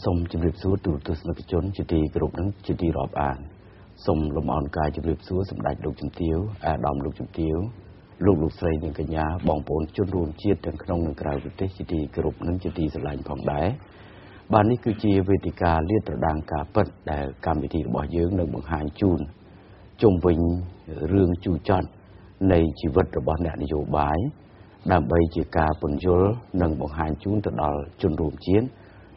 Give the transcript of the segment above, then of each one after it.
បាទសូមជម្រាបសួរទូទស្សនិកជនជាទីគោរពនិងជាទីរាប់អានសូមលំអរកាយជម្រាបសួរសម្ដេចលោកជំទាវអាដាមលោកជំទាវលោកលោកស្រីនិងកញ្ញាបងប្អូនជនរួមជាតិទាំងក្នុងនិងក្រៅប្រទេសជាទីគោរពនិងជាទីស្រឡាញ់ផងដែរបាទនេះគឺជាវេទិកាលាតត្រដាងការពិតដែលកម្មវិធីរបស់យើងនឹងបង្ហាញជូនជុំវិញរឿងជូរចត់នៃជីវិតរបស់អ្នកនយោបាយដើម្បីជាការពន្យល់និងបង្ហាញជូនទៅដល់ជនរួមជាតិ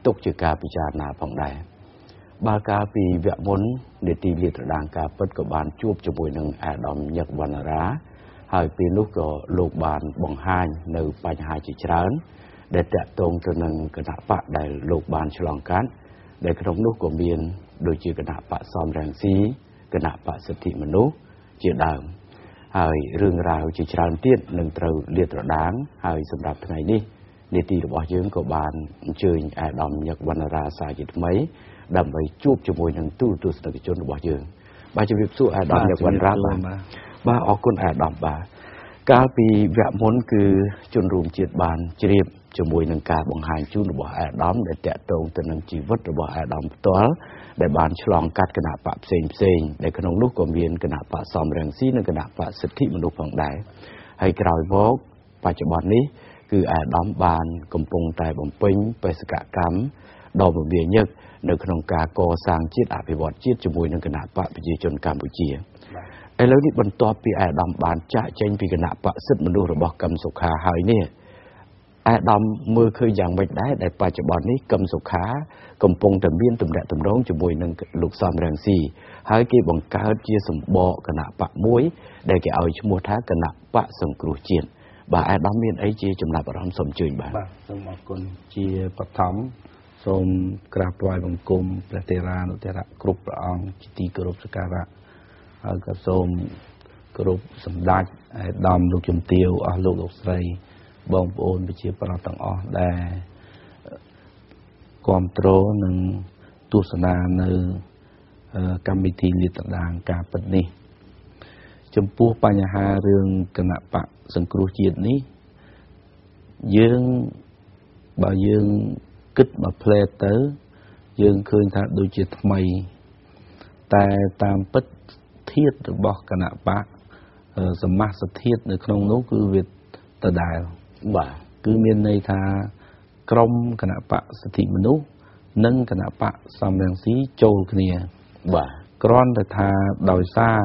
ទុកជាការពិចារណាផងដែរបើកាលពីវគ្គមុននេតិលាតត្រដាងការពិតក៏បានជួបជាមួយនឹងអាដាមញឹកវណ្ណារា ហើយពេលនោះក៏លោកបានបង្ហាញនៅបញ្ហាជាច្រើន ដែលតកតងទៅនឹងគណៈបកដែលលោកបានឆ្លងកាត់ដែលក្នុងនោះក៏មាន ដូចជាគណៈបកសំរងស៊ីគណៈបកសិទ្ធិមនុស្សជាដើមហើយរឿងរ៉ាវជាច្រើនទៀតនឹងត្រូវលាតត្រដាង ហើយសម្រាប់ថ្ងៃនេះ នេតិរបស់យើងក៏បានអញ្ជើញអាដាមញឹកវណ្ណរាសាជាថ្មីដើម្បីជួបជាមួយនឹងទូរទស្សនិកជនរបស់យើង បាទជម្រាបសួរអាដាមញឹកវណ្ណរាបាទបាទអរគុណអាដាមបាទកាលពីវគ្គមុនគឺជនរួមជាតិបានជ្រាបជាមួយនឹងការបង្ហាញជូនរបស់អាដាមដែលតកតងទៅនឹងជីវិតរបស់អាដាមផ្ទាល់ដែលបានឆ្លងកាត់គណៈបកផ្សេងផ្សេងដែលក្នុងនោះក៏មានគណៈបកសំរងស៊ីនិងគណៈបកសិទ្ធិមនុស្សផងដែរហើយក្រោយមកបច្ចុប្បន្ននេះ គឺអាដាមបាន កំពុងតែបំពេញបេសកកម្មដ៏មមាញឹកនៅក្នុងការកសាងជាតិអភិវឌ្ឍជាតិជាមួយនឹងគណៈបកប្រជាជនកម្ពុជាឥឡូវនេះបន្ទាប់ពីអាដាមបានចាក់ចេញពីគណៈបកសិទ្ធិមនុស្សរបស់កឹមសុខាហើយនេះអាដាមមើលឃើញយ៉ាងម៉េចដែរដែលបច្ចុប្បន្ននេះកឹមសុខា កំពុងតែមានទំនាក់ទំនងជាមួយនឹងលោកសំរងស៊ីហើយគេបង្កើតជាសម្បកគណៈបកមួយ ដែលគេឲ្យឈ្មោះថាគណៈបកសង្គ្រោះជាតិ បាទអាដាមមានអីជាចំណាប់អារម្មណ៍សូមជឿបាទបាទសូមអរគុណជាបឋមសូមក្រាបថ្វាយបង្គំព្រះទេរានុទេរៈគ្រប់ព្រះអង្គជាទីគោរពសក្ការៈហើយក៏សូមគោរពសម្ដេចអាដាមលោកជំទាវអស់លោកលោកស្រីបងប្អូនប្រជាប្រដ្ឋទាំងអស់ដែលគ្រប់គ្រងនិងទស្សនានៅកម្មវិធីលាតត្រដាងការពិតនេះ ចំពោះបញ្ហារឿងគណៈបកសង្គ្រោះជាតិនេះយើងបើយើងគិតមកផ្លែទៅ យើងឃើញថាដូចជាថ្មី តែតាមពិតធាតរបស់គណៈបកសមាសធាតនៅក្នុងនោះគឺវាដដែលបាទគឺមានន័យថាក្រមគណៈបកសិទ្ធិមនុស្សនិងគណៈបកសំរងស៊ីចូលគ្នាបាទគ្រាន់តែថាដោយសារ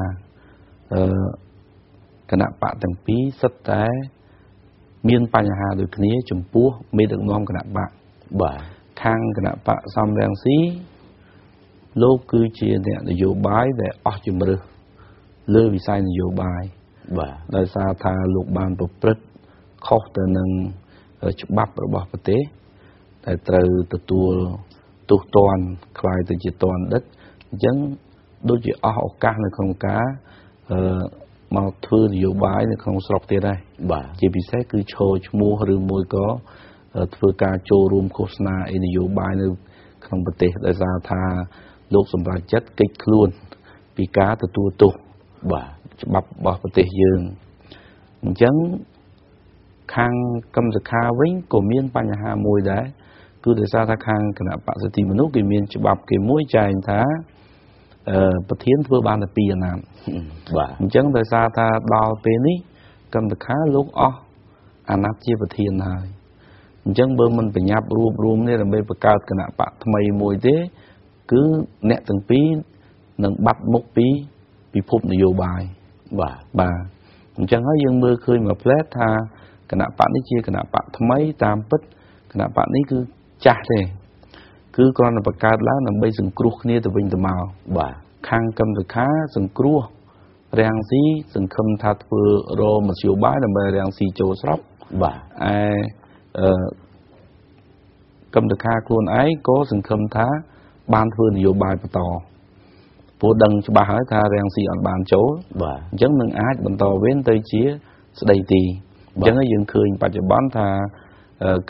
អឺគណៈបកទាំងពីរសិតតែមានបញ្ហាដូចគ្នា ចំពោះមេដឹកនាំគណៈបកបាទខាងគណៈបកសំរងស៊ីលោកគឺជាអ្នកនយោបាយដែលអស់ជំរឹះលើវិស័យនយោបាយបាទដោយសារថាលោកបានប្រព្រឹត្តខុសទៅនឹងច្បាប់របស់ប្រទេសដែលត្រូវទទួលទោសទណ្ឌខ្លាយទៅជាទណ្ឌិតអញ្ចឹងដូចជាអស់ឱកាសនៅក្នុងការ មកធ្វើនយោបាយនៅក្នុងស្រុកទៀតដែរបាទជាពិសេសគឺឈរឈ្មោះឬមួយក៏ធ្វើការចូលរួមឃោសនាអីនយោបាយនៅ ក្នុងប្រទេសដោយសារថាលោកសម្រាប់ចិត្តកិច្ចខ្លួន ពីការទទួលទោសបាទច្បាប់របស់ប្រទេសយើងអញ្ចឹងខាងកម្មសខាវិញក៏មានបញ្ហាមួយដែរគឺដោយសារថាខាងគណៈបក្សសិទ្ធិមនុស្សគេមានច្បាប់គេមួយចែងថាអឺ ប្រធានធ្វើបានតែ2អាណត្តិបាទអញ្ចឹងដោយសារថាដល់ពេលនេះកម្មសខាលោកអស់អាណត្តិជាប្រធានហើយអញ្ចឹងបើមិនបញ្ញាប់រួបរวมនេះដើម្បីបង្កើតគណៈបកថ្មីមួយទេ គឺអ្នកទាំងពីរនឹងបាត់មុខពីពិភពនយោបាយបាទបាទអញ្ចឹងហើយយើងមើលឃើញមួយផ្លែតថាគណៈបកនេះជាគណៈបកថ្មីតាមពិតគណៈបកនេះគឺចាស់ទេ គឺគ្រាន់តែបង្កើតឡើងដើម្បីសង្គ្រោះគ្នាទៅវិញទៅមកបាទខាងកម្មសខាសង្គ្រោះរាំងស៊ីសង្ឃឹមថាធ្វើរមធ្យោបាយដើម្បីរាំងស៊ីចូលស្រុកបាទឯអឺកម្មសខាខ្លួនឯងក៏សង្ឃឹមថា បានធ្វើនយោបាយបន្តព្រោះដឹងច្បាស់ហើយថារាំងស៊ីអត់បានចូលបាទអញ្ចឹងនឹងអាចបន្តវេនទៅជាស្ដីទីអញ្ចឹងយើងឃើញបច្ចុប្បន្នថា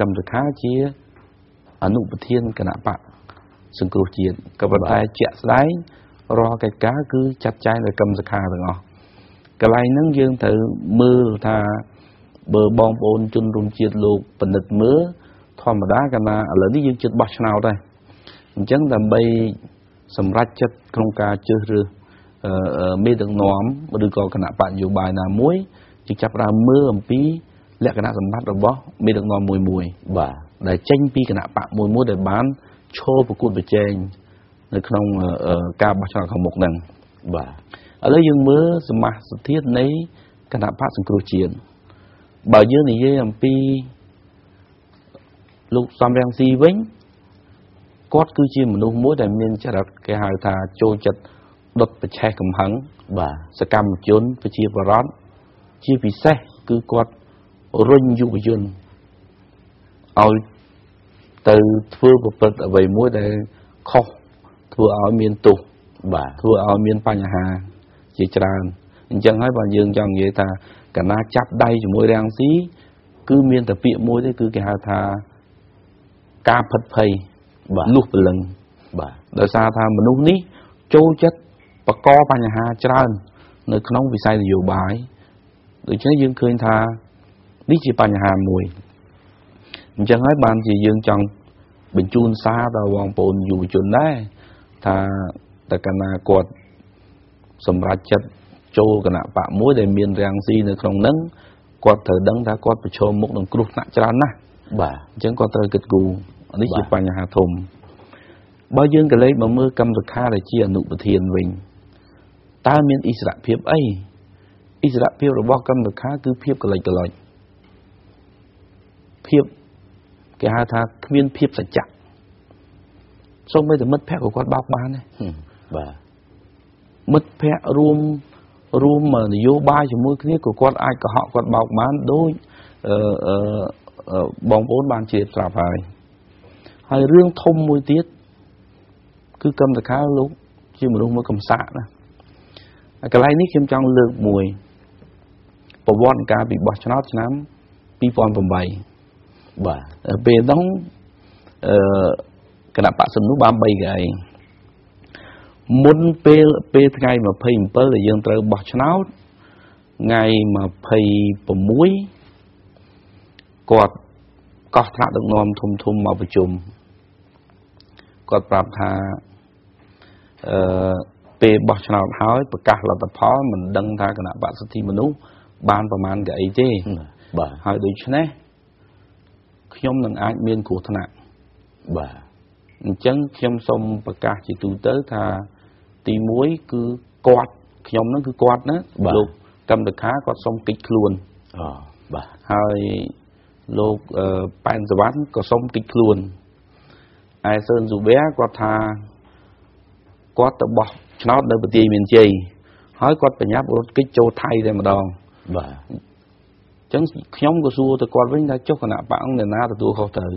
កម្មសខាជា អនុប្រធានគណៈបកសង្គ្រោះជាតិក៏ប៉ុន្តែជាក់ស្ដែងរាល់កិច្ចការគឺចាត់ចែងដោយកម្មសខាទាំងអស់កន្លែងហ្នឹងយើងត្រូវមើលថាបើបងប្អូនជនរួមជាតិលោកបណ្ឌិតមើលធម្មតាកាលណាឥឡូវនេះយើងជិតបោះឆ្នោតហើយអញ្ចឹងដើម្បីសម្រេចចិត្តក្នុងការជ្រើសរើសមេដឹកនាំឬក៏គណៈបកនយោបាយណាមួយជាចាប់ផ្ដើមមើលអំពីលក្ខណៈសម្បត្តិរបស់មេដឹកនាំមួយមួយបាទ ដែលចេញពីគណៈបកមួយមួយដែលបានឈរប្រកួតប្រជែងនៅក្នុងការបោះឆ្នោតខាងមុខហ្នឹងបាទឥឡូវយើងមើលសមាសធាតុនៃគណៈបកសង្គ្រោះជាតិបើយើងនិយាយអំពីលោកសំរងស៊ីវិញគាត់គឺជាមនុស្សមួយដែលមានចរិតគេហៅថាចូលចិត្តដុតប្រឆេះកំហឹងបាទសកម្មជនប្រជាបរតជាពិសេសគឺគាត់រុញយុវជន ឲ្យទៅធ្វើប្រព្រឹត្តអ្វីមួយដែលខុសធ្វើឲ្យមានទោសបាទធ្វើឲ្យមានបញ្ហាជាច្រើនអញ្ចឹងហើយបើយើងចង់និយាយថាកណាចាប់ដៃជាមួយរាំងស៊ីគឺមានតែពាក្យមួយទេគឺគេហៅថាការផិតភ័យបាទលុះព្រលឹងបាទដោយសារថាមនុស្សនេះចូលចិត្តបកកបញ្ហាច្រើន នៅក្នុងវិស័យនយោបាយដូច្នេះយើងឃើញថានេះជាបញ្ហាមួយ អញ្ចឹងហើយបានជាយើងចង់បញ្ជូនសារដល់បងប្អូនយុវជនដែរថាតើកណាគាត់សម្រេចចិត្តចូលគណៈបកមួយដែលមានរាំងស៊ីនៅក្នុងនឹងគាត់ត្រូវដឹងថាគាត់ប្រឈមមុខនឹងគ្រោះថ្នាក់ច្រើនណាស់បាទអញ្ចឹងគាត់ត្រូវគិតគូរនេះជាបញ្ហាធំបើយើងក៏លេខមកមើលកម្មសខាដែលជាអនុប្រធានវិញតើមានអិសរភាពអីអិសរភាពរបស់កម្មសខាគឺភាពកលិចកលុចភាព គេហៅថាគ្មានភាពសច្ចៈសូម្បីតែមិត្តភ័ក្តិក៏គាត់បោកបានដែរបាទមិត្តភ័ក្តិរួមរួមនយោបាយជាមួយគ្នាក៏គាត់អាចកុហកគាត់បោកបានដូចអឺបងប្អូនបានជ្រាបស្រាប់ហើយហើយរឿងធំមួយទៀតគឺកម្មតខាលោកជាមនុស្សមួយកំសាកណាកន្លែងនេះខ្ញុំចង់លើកមួយប្រវត្តិការពីបោះឆ្នោតឆ្នាំ2008 បាទពេលហ្នឹងអឺគណៈបកសំនោះបាន3កៅអីមុនពេលពេលថ្ងៃ27ដែលយើងត្រូវបោះឆ្នោតថ្ងៃ26គាត់កោះថ្នាក់ដឹកនាំធំធំមកប្រជុំគាត់ប្រាប់ថាអឺពេលបោះឆ្នោតហើយប្រកាសលទ្ធផលមិនដឹងថាគណៈបកសិទ្ធិមនុស្សបានប្រមាណកៅអីទេបាទហើយដូច្នេះ ខ្ញុំនឹងអាចមានគ្រោះថ្នាក់បាទអញ្ចឹងខ្ញុំសូមប្រកាសជាទូទៅថាទី1គឺគាត់ខ្ញុំហ្នឹងគឺគាត់ណាលោកកម្មតខាគាត់សុំកិច្ចខ្លួនអូបាទហើយលោកប៉ែនសវណ្ណក៏សុំកិច្ចខ្លួនឯសឿនសុវាគាត់ថាគាត់ទៅបោះឆ្នោតនៅប្រទេសមានជ័យហើយគាត់បញ្ញាប់រត់កិច្ចចូលថៃតែម្ដងបាទអញ្ចឹងខ្ញុំក៏សួរទៅគាត់វិញថាចុះគណៈបកអង្គណាទទួលខុសត្រូវ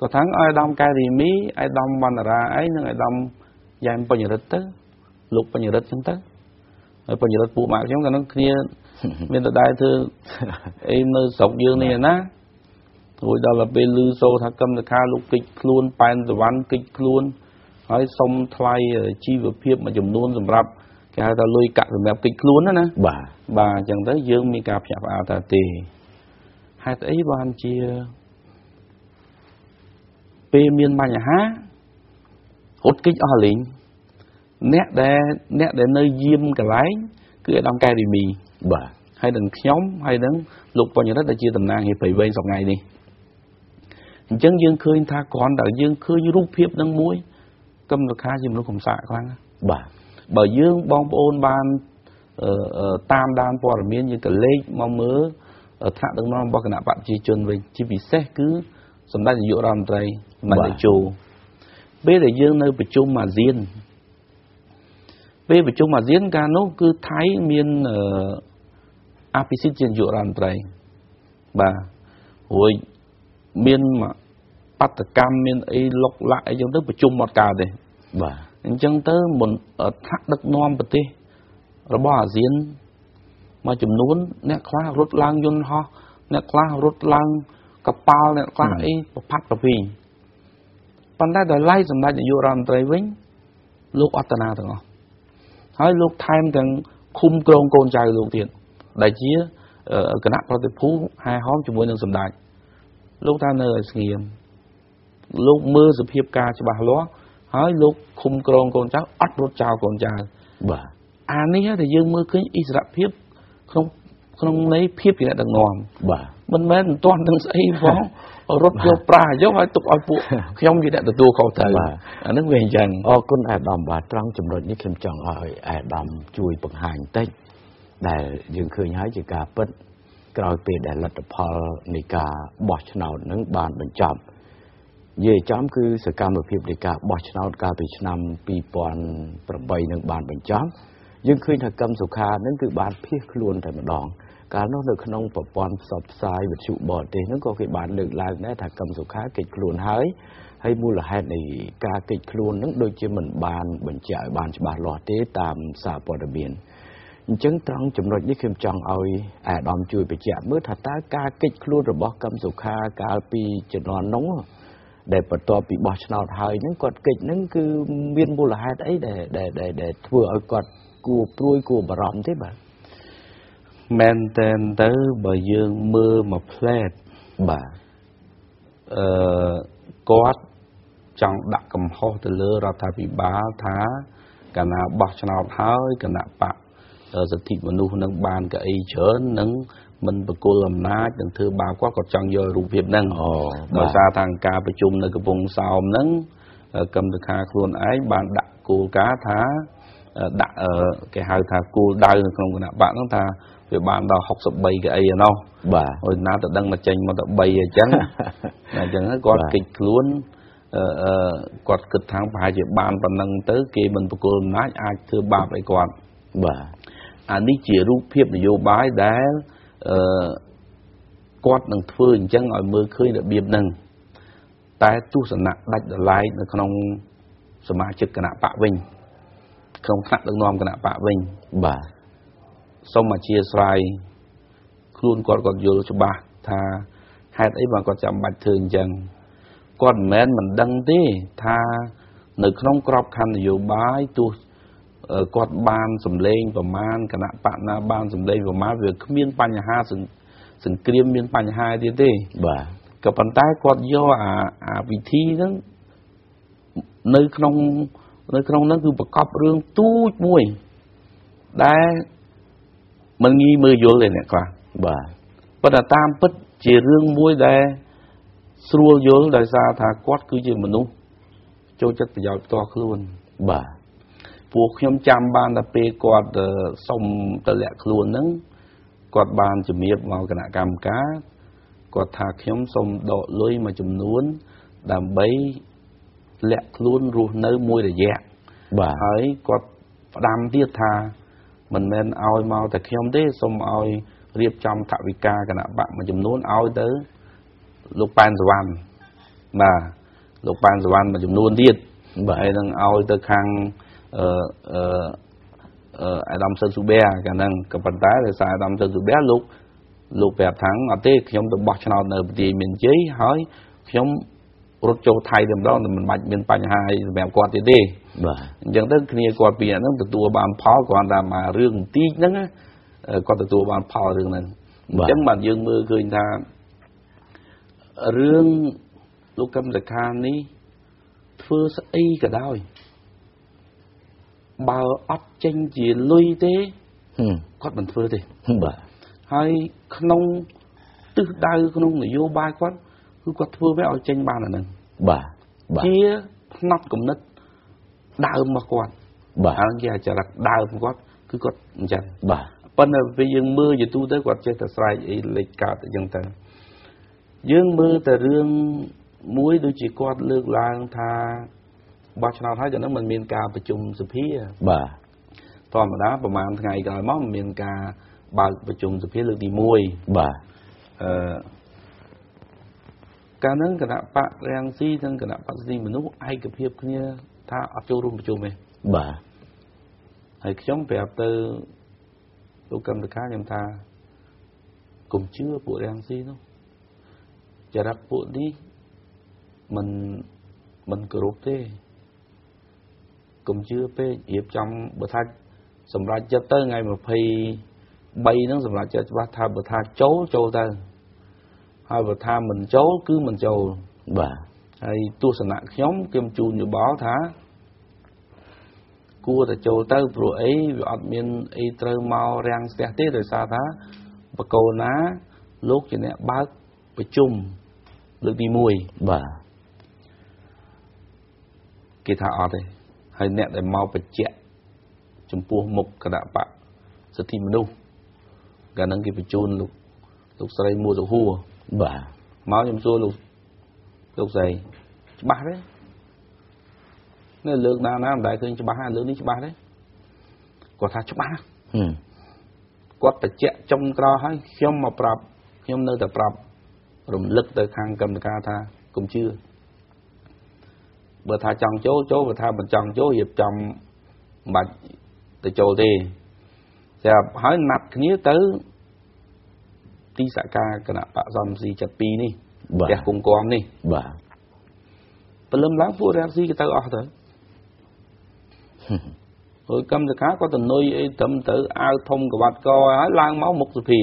គាត់ថាឲ្យដំកែរីមីឲ្យដំវណ្ណរាអីនិងឲ្យដំយ៉ែមបញ្ញរិទ្ធទៅលោកបញ្ញរិទ្ធអញ្ចឹងទៅហើយបញ្ញរិទ្ធពួកម៉ាក់ខ្ញុំក៏នឹងគ្នាមានតែដែរធ្វើអីនៅស្រុកយើងនេះណារួចដល់ពេលឮសូរថាកម្មសខាលោកកិច្ចខ្លួនប៉ែនសវណ្ណកិច្ចខ្លួនហើយសុំថ្លៃជីវភាពមួយចំនួនសម្រាប់គេហៅថាលុយកាក់សម្រាប់កិច្ចខ្លួនណាណាបាទ បាទអញ្ចឹងទៅយើងមានការភ្ញាក់ផ្អើលថាទេហេតុអីបានជាពេលមានបញ្ហារត់គេចអស់លេងអ្នកដែលអ្នកដែលនៅយាមកន្លែង គឺអាដាមកែរីមីបាទហើយនឹងខ្ញុំហើយនឹងលោកបញ្ញរិទ្ធដែលជាតំណាងហេប្រៃវែងសប្ងៃនេះអញ្ចឹងយើងឃើញថាគ្រាន់តែយើងឃើញរូបភាពនឹងមួយកម្មលខាជាមនុស្សកំសាកខ្លាំងបាទបើយើងបងប្អូនបាន តាមដានព័ត៌មានយើងក៏លេខមកមើលថ្នាក់ដឹកនាំរបស់គណៈបព្វជិជនវិញជាពិសេសគឺសម្ដេចនាយករដ្ឋមន្ត្រីសម្ដេចតេជោពេលដែលយើងនៅប្រជុំអាស៊ានពេលប្រជុំអាស៊ានកាលនោះគឺថៃមានអភិសិទ្ធជានាយករដ្ឋមន្ត្រីបាទរួចមានបដកម្មមានអីលុកលាក់អីចឹងទៅប្រជុំអត់កើតទេបាទអញ្ចឹងទៅមិនថ្នាក់ដឹកនាំប្រទេស របស់អាស៊ានមួយចំនួន អ្នកខ្លះរត់ឡើងយន្តហោះអ្នកខ្លះរត់ឡើងកប៉ាល់អ្នកខ្លះអីប្រផាត់ប្រវីប៉ុន្តែដល់ឡៃសម្ដេចនាយករដ្ឋមន្ត្រីវិញ លោកអត្តនាទាំងអស់ហើយលោកថែមទាំងឃុំក្រងកូនចៅលោកទៀតដែលជាគណៈប្រតិភូហែហោមជាមួយនឹងសម្ដេចលោកថានៅឲ្យស្ងៀមលោកមើលសភាពការច្បាស់លាស់ហើយលោកឃុំក្រងកូនចៅអត់រត់ចោលកូនចៅបាទ អានេះដែលយើងមើលឃើញអិសរភាពក្នុងក្នុងន័យភាពជាអ្នកដឹកនាំបាទមិនមែនមិនទាន់នឹងស្អីផងរត់យកប្រាស់យកឲ្យទុកឲ្យពួកខ្ញុំជាអ្នកទទួលខុសត្រូវអានឹងវាអញ្ចឹងអរគុណអាដាមបាទត្រង់ចំណុចនេះខ្ញុំចង់ឲ្យអាដាមជួយបង្ហាញបន្តិចដែលយើងឃើញហើយជាការពិតក្រោយពេលដែលលទ្ធផលនៃការបោះឆ្នោតនឹងបានបញ្ចប់និយាយចំគឺសកម្មភាពនៃការបោះឆ្នោតកាលពីឆ្នាំ2008នឹងបានបញ្ចប់ យើងឃើញថាកម្មសុខានឹងគឺបានភៀសខ្លួនតែម្ដងកាលនោះនៅក្នុងប្រព័ន្ធផ្សព្វផ្សាយវិទ្យុបរទេសហ្នឹងក៏គេបានលើកឡើងដែរថាកម្មសុខាកិច្ចខ្លួនហើយហើយមូលហេតុនៃការកិច្ចខ្លួនហ្នឹងដូចជាមិនបានបញ្ជាក់ឲ្យបានច្បាស់លាស់ទេតាមសារព័ត៌មានអញ្ចឹងត្រង់ចំណុចនេះខ្ញុំចង់ឲ្យអាដាមជួយបញ្ជាក់មើលថាតើការកិច្ចខ្លួនរបស់កម្មសុខាកាលពីជំនាន់នោះដែលបន្ទាប់ពីបោះឆ្នោតហើយហ្នឹងគាត់កិច្ចហ្នឹងគឺមានមូលហេតុអីដែលដែលដែលធ្វើឲ្យគាត់ គួរព្រួយគួរបារម្ភទេបាទមែនតែនទៅបើយើងមើលមួយផ្លែតបាទអឺគាត់ចង់ដាក់កំហុសទៅលើរដ្ឋាភិបាលថាកាលណាបោះឆ្នោតហើយគណៈបកសិទ្ធិមនុស្សនឹងបានកៅអីច្រើននឹងមិនបកគលអំណាចនឹងធ្វើបាបគាត់គាត់ចង់យករូបភាពហ្នឹងអូដោយសារថាការប្រជុំនៅកំពង់សោមហ្នឹងកម្មសខាខ្លួនឯងបានដាក់គោលការណ៍ថា ដាក់គេហៅថាគោលដៅនៅក្នុងគណៈបកហ្នឹងថាវាបានដល់63កៅអីឯណោះបាទហើយណាទៅដឹងមកចេញមកទៅ3អញ្ចឹងអញ្ចឹងគាត់គិតខ្លួនអឺគាត់គិតថាប្រហែលជាបានប៉ុណ្ណឹងទៅ គេមិនបកគលអំណាចអាចធ្វើបាបឲ្យគាត់បាទអានេះជារូបភាពនយោបាយដែលអឺគាត់នឹងធ្វើអញ្ចឹងឲ្យមើលឃើញរបៀបហ្នឹងតែទស្សនៈដាច់ដライនៅក្នុងសមាជិកគណៈបកវិញ ក្នុងថ្នាក់ដឹកនាំគណៈបកវិញបាទសូមអធិស្ឋានខ្លួនគាត់គាត់យល់ច្បាស់ថាហេតុអីបានគាត់ចាំបាច់ធ្វើអញ្ចឹងគាត់មិនមែនមិនដឹងទេថានៅក្នុងក្របខ័ណ្ឌនយោបាយទោះគាត់បានសម្លេងប្រមាណគណៈបកណាបានសម្លេងប្រមាណវាគ្មានបញ្ហាសង្គ្រាមមានបញ្ហាទៀតទេបាទក៏ប៉ុន្តែគាត់យកអាអាវិធីហ្នឹងនៅក្នុង នៅក្នុងហ្នឹងគឺប្រកបរឿងទូចមួយដែលមិនងាយមើលយល់ទេអ្នកខ្លះបាទប៉ុន្តែតាមពិតជារឿងមួយដែលស្រួលយល់ដោយសារថាគាត់គឺជាមនុស្សចូលចិត្តប្រយោជន៍ផ្ទាល់ខ្លួនបាទពួកខ្ញុំចាំបានតែពេលគាត់សុំទម្លាក់ខ្លួនហ្នឹងគាត់បានជំរាបមកគណៈកម្មការគាត់ថាខ្ញុំសូមដកលុយមួយចំនួនដើម្បី លាក់ខ្លួនរស់នៅមួយរយៈបាទហើយគាត់ផ្ដាំទៀតថាមិនមែនឲ្យមកតែខ្ញុំទេសូមឲ្យរៀបចំថវិកាគណៈបកមួយចំនួនឲ្យទៅលោកប៉ែនសវណ្ណបាទលោកប៉ែនសវណ្ណមួយចំនួនទៀតបាទហើយនឹងឲ្យទៅខាងអឺអឺអាដាមសិនស៊ូបេកាលហ្នឹងក៏ប៉ុន្តែដោយសារអាដាមសិនស៊ូបេលោកលោកប្រាប់ថាអត់ទេខ្ញុំទៅបោះឆ្នោតនៅប្រទេសមានជ័យហើយខ្ញុំ រត់ចូលថៃតែម្ដងមិនបាច់មានបញ្ហាអីសម្រាប់គាត់ទៀតទេបាទអញ្ចឹងទៅគ្នាគាត់ពីអាហ្នឹងទទួលបានផលគ្រាន់តែមករឿងបន្តិចហ្នឹងគាត់ទទួលបានផលរឿងហ្នឹងអញ្ចឹងបាទយើងមើលឃើញថារឿងលោកកឹមសខានេះធ្វើស្អីក៏ដោយបើអត់ចេញជាលុយទេគាត់មិនធ្វើទេបាទហើយក្នុងទិសដៅក្នុងនយោបាយគាត់ គឺគាត់ធ្វើវាឲ្យចេញបានអាហ្នឹងបាទបាទជាផ្នត់គំនិតដើមរបស់គាត់បាទហើយគេអាចរកដើមគាត់គឺគាត់អញ្ចឹងបាទប៉ុន្តែពេលយើងមើលយទូទៅគាត់ចេះតែស្រែកអីលេចកើតអញ្ចឹងទៅយើងមើលតែរឿងមួយដូចជាគាត់លើកឡើងថាបោះឆ្នោតហើយក៏នឹងមិនមានការប្រជុំសភាបាទធម្មតាប្រហែលថ្ងៃក្រោយមកមានការបើកប្រជុំសភាលើកទី1បាទអឺ កាលហ្នឹងគណៈបករាំងស៊ីនិងគណៈបកស៊ីមនុស្សឯកភាពគ្នាថាអត់ចូលរួមប្រជុំទេបាទហើយខ្ញុំប្រាប់ទៅលោកកម្មការខ្ញុំថាកុំជឿពួករាំងស៊ីនោះចរិតពួកនេះមិនមិនគោរពទេកុំជឿពេករៀបចំបើថាសម្រាប់ចិត្តទៅថ្ងៃ23ហ្នឹងសម្រាប់ចិត្តច្បាស់ថាបើថាចូលចូលទៅ ហើយបើថាមិនចូលគឺមិនចូលបាទហើយទស្សនៈខ្ញុំខ្ញុំជូនយោបល់ថាគួរតែចូលទៅព្រោះអីវាអត់មានអីត្រូវមករាំងស្ទះទេដោយសារថាបកគោណាលោកជាអ្នកបើកប្រជុំលើកទី1បាទគេថាអត់ទេហើយអ្នកដែលមកបញ្ជាក់ចំពោះមុខគណៈបកសិទ្ធិមនុស្សកាលហ្នឹងគេបញ្ជូនលោកលោកស្រីមួសុហួរ បាទមកខ្ញុំសួរលោកលោកស្រីច្បាស់ទេនៅលើកណាណាមិនដែលឃើញច្បាស់លើកនេះច្បាស់ទេគាត់ថាច្បាស់គាត់បញ្ជាក់ចុងក្រោយហើយខ្ញុំមកប្រាប់ខ្ញុំនៅតែប្រាប់រំលឹកទៅខាងកម្មការថាកុំជឿបើថាចង់ចូលចូលបើថាមិនចង់ចូលរៀបចំមិនបាច់ទៅចូលទេចាប់ហើយណាត់គ្នាទៅ ទីសកាគណៈបកសំស៊ី72នេះផ្ទះគង្គំនេះបាទព្រលឹមឡើងពួករាំងស៊ីក៏ទៅអស់ទៅហើយកម្មសខាគាត់ទៅនុយអីត្រឹមទៅអាវធំក្បាត់កហើយឡើងមកមុខសុភា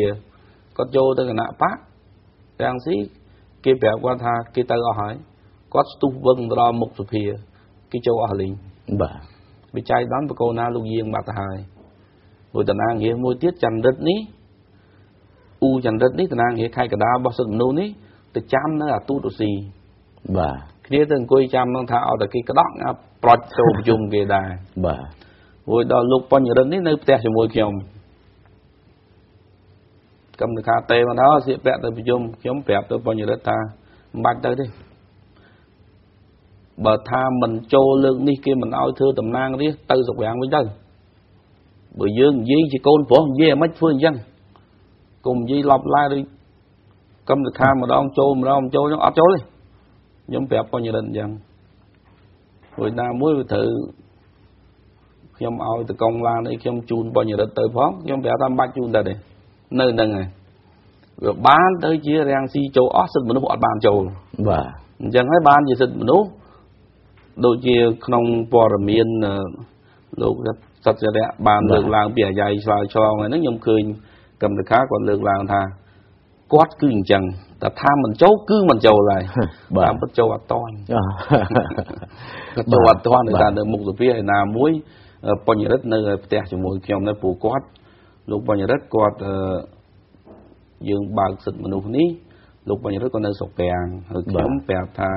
គាត់ចូលទៅគណៈបករាំងស៊ីគេប្រាប់គាត់ថាគេទៅអស់ហើយគាត់ស្ទុះវឹងទៅដល់មុខសុភាគេចូលអស់លីងបាទវិច័យដំបកូនណាលោកយាងបាត់ទៅហើយមួយតំណាងងារមួយទៀតចន្ទរិទ្ធនេះ អ៊ូចន្ទរិទ្ធនេះតំណាងងារខេត្តកណ្ដាលរបស់សិទ្ធិមនុស្សនេះទៅចាំនៅអាទូតរុស៊ីបាទគ្នាទៅអង្គុយចាំនឹងថាឲ្យតែគេក្តក់ប្រត់ចូលប្រជុំគេដែរបាទមួយដល់លោកបញ្ញរិទ្ធនេះនៅផ្ទះជាមួយខ្ញុំកម្មការតេមកដល់សៀកពាក់ទៅប្រជុំខ្ញុំប្រាប់ទៅបញ្ញរិទ្ធថាមិនបាច់ទៅទេបើថាមិនចូលលើកនេះគេមិនឲ្យធ្វើតំណាងរាស្ត្រទៅស្រុកវាំងវិញទៅបើយើងនិយាយជាកូនប្រុសនិយាយឲ្យមិនធ្វើអញ្ចឹង កុំនិយាយឡប់ឡាយដូចកម្មសខាម្ដងចូលម្ដងចូលចឹងអត់ចូលទេខ្ញុំប្រាប់បញ្ញរិទ្ធអញ្ចឹងព្រោះណាមួយវាត្រូវខ្ញុំឲ្យតកងឡានអីខ្ញុំជូនបញ្ញរិទ្ធទៅផងខ្ញុំប្រាប់ថាមិនបាច់ជូនទៅទេនៅនឹងហើយវាបានទៅជារាំងស៊ីចូលអស់សិទ្ធិមនុស្សអត់បានចូលបាទអញ្ចឹងហើយបានជាសិទ្ធិមនុស្សដូចជាក្នុងព័ត៌មានលោកសត្វរៈបានលើកឡើងពីអាយ៉ៃឆ្លើយឆ្លងហ្នឹងខ្ញុំឃើញ កម្មសិក្ខាគាត់លើកឡើងថាគាត់គឺអញ្ចឹងតែថាមិនចូលគឺមិនចូលហើយតាមពិតចូលអត់តន់ចូលអត់តន់តែនៅមុខសភាឯណាមួយបញ្ញរិទ្ធនៅផ្ទះជាមួយខ្ញុំនៅព្រោះគាត់លោកបញ្ញរិទ្ធគាត់យើងបើកសិទ្ធិមនុស្សនេះលោកបញ្ញរិទ្ធក៏នៅស្រុកពាំងហើយខ្ញុំប្រាប់ថា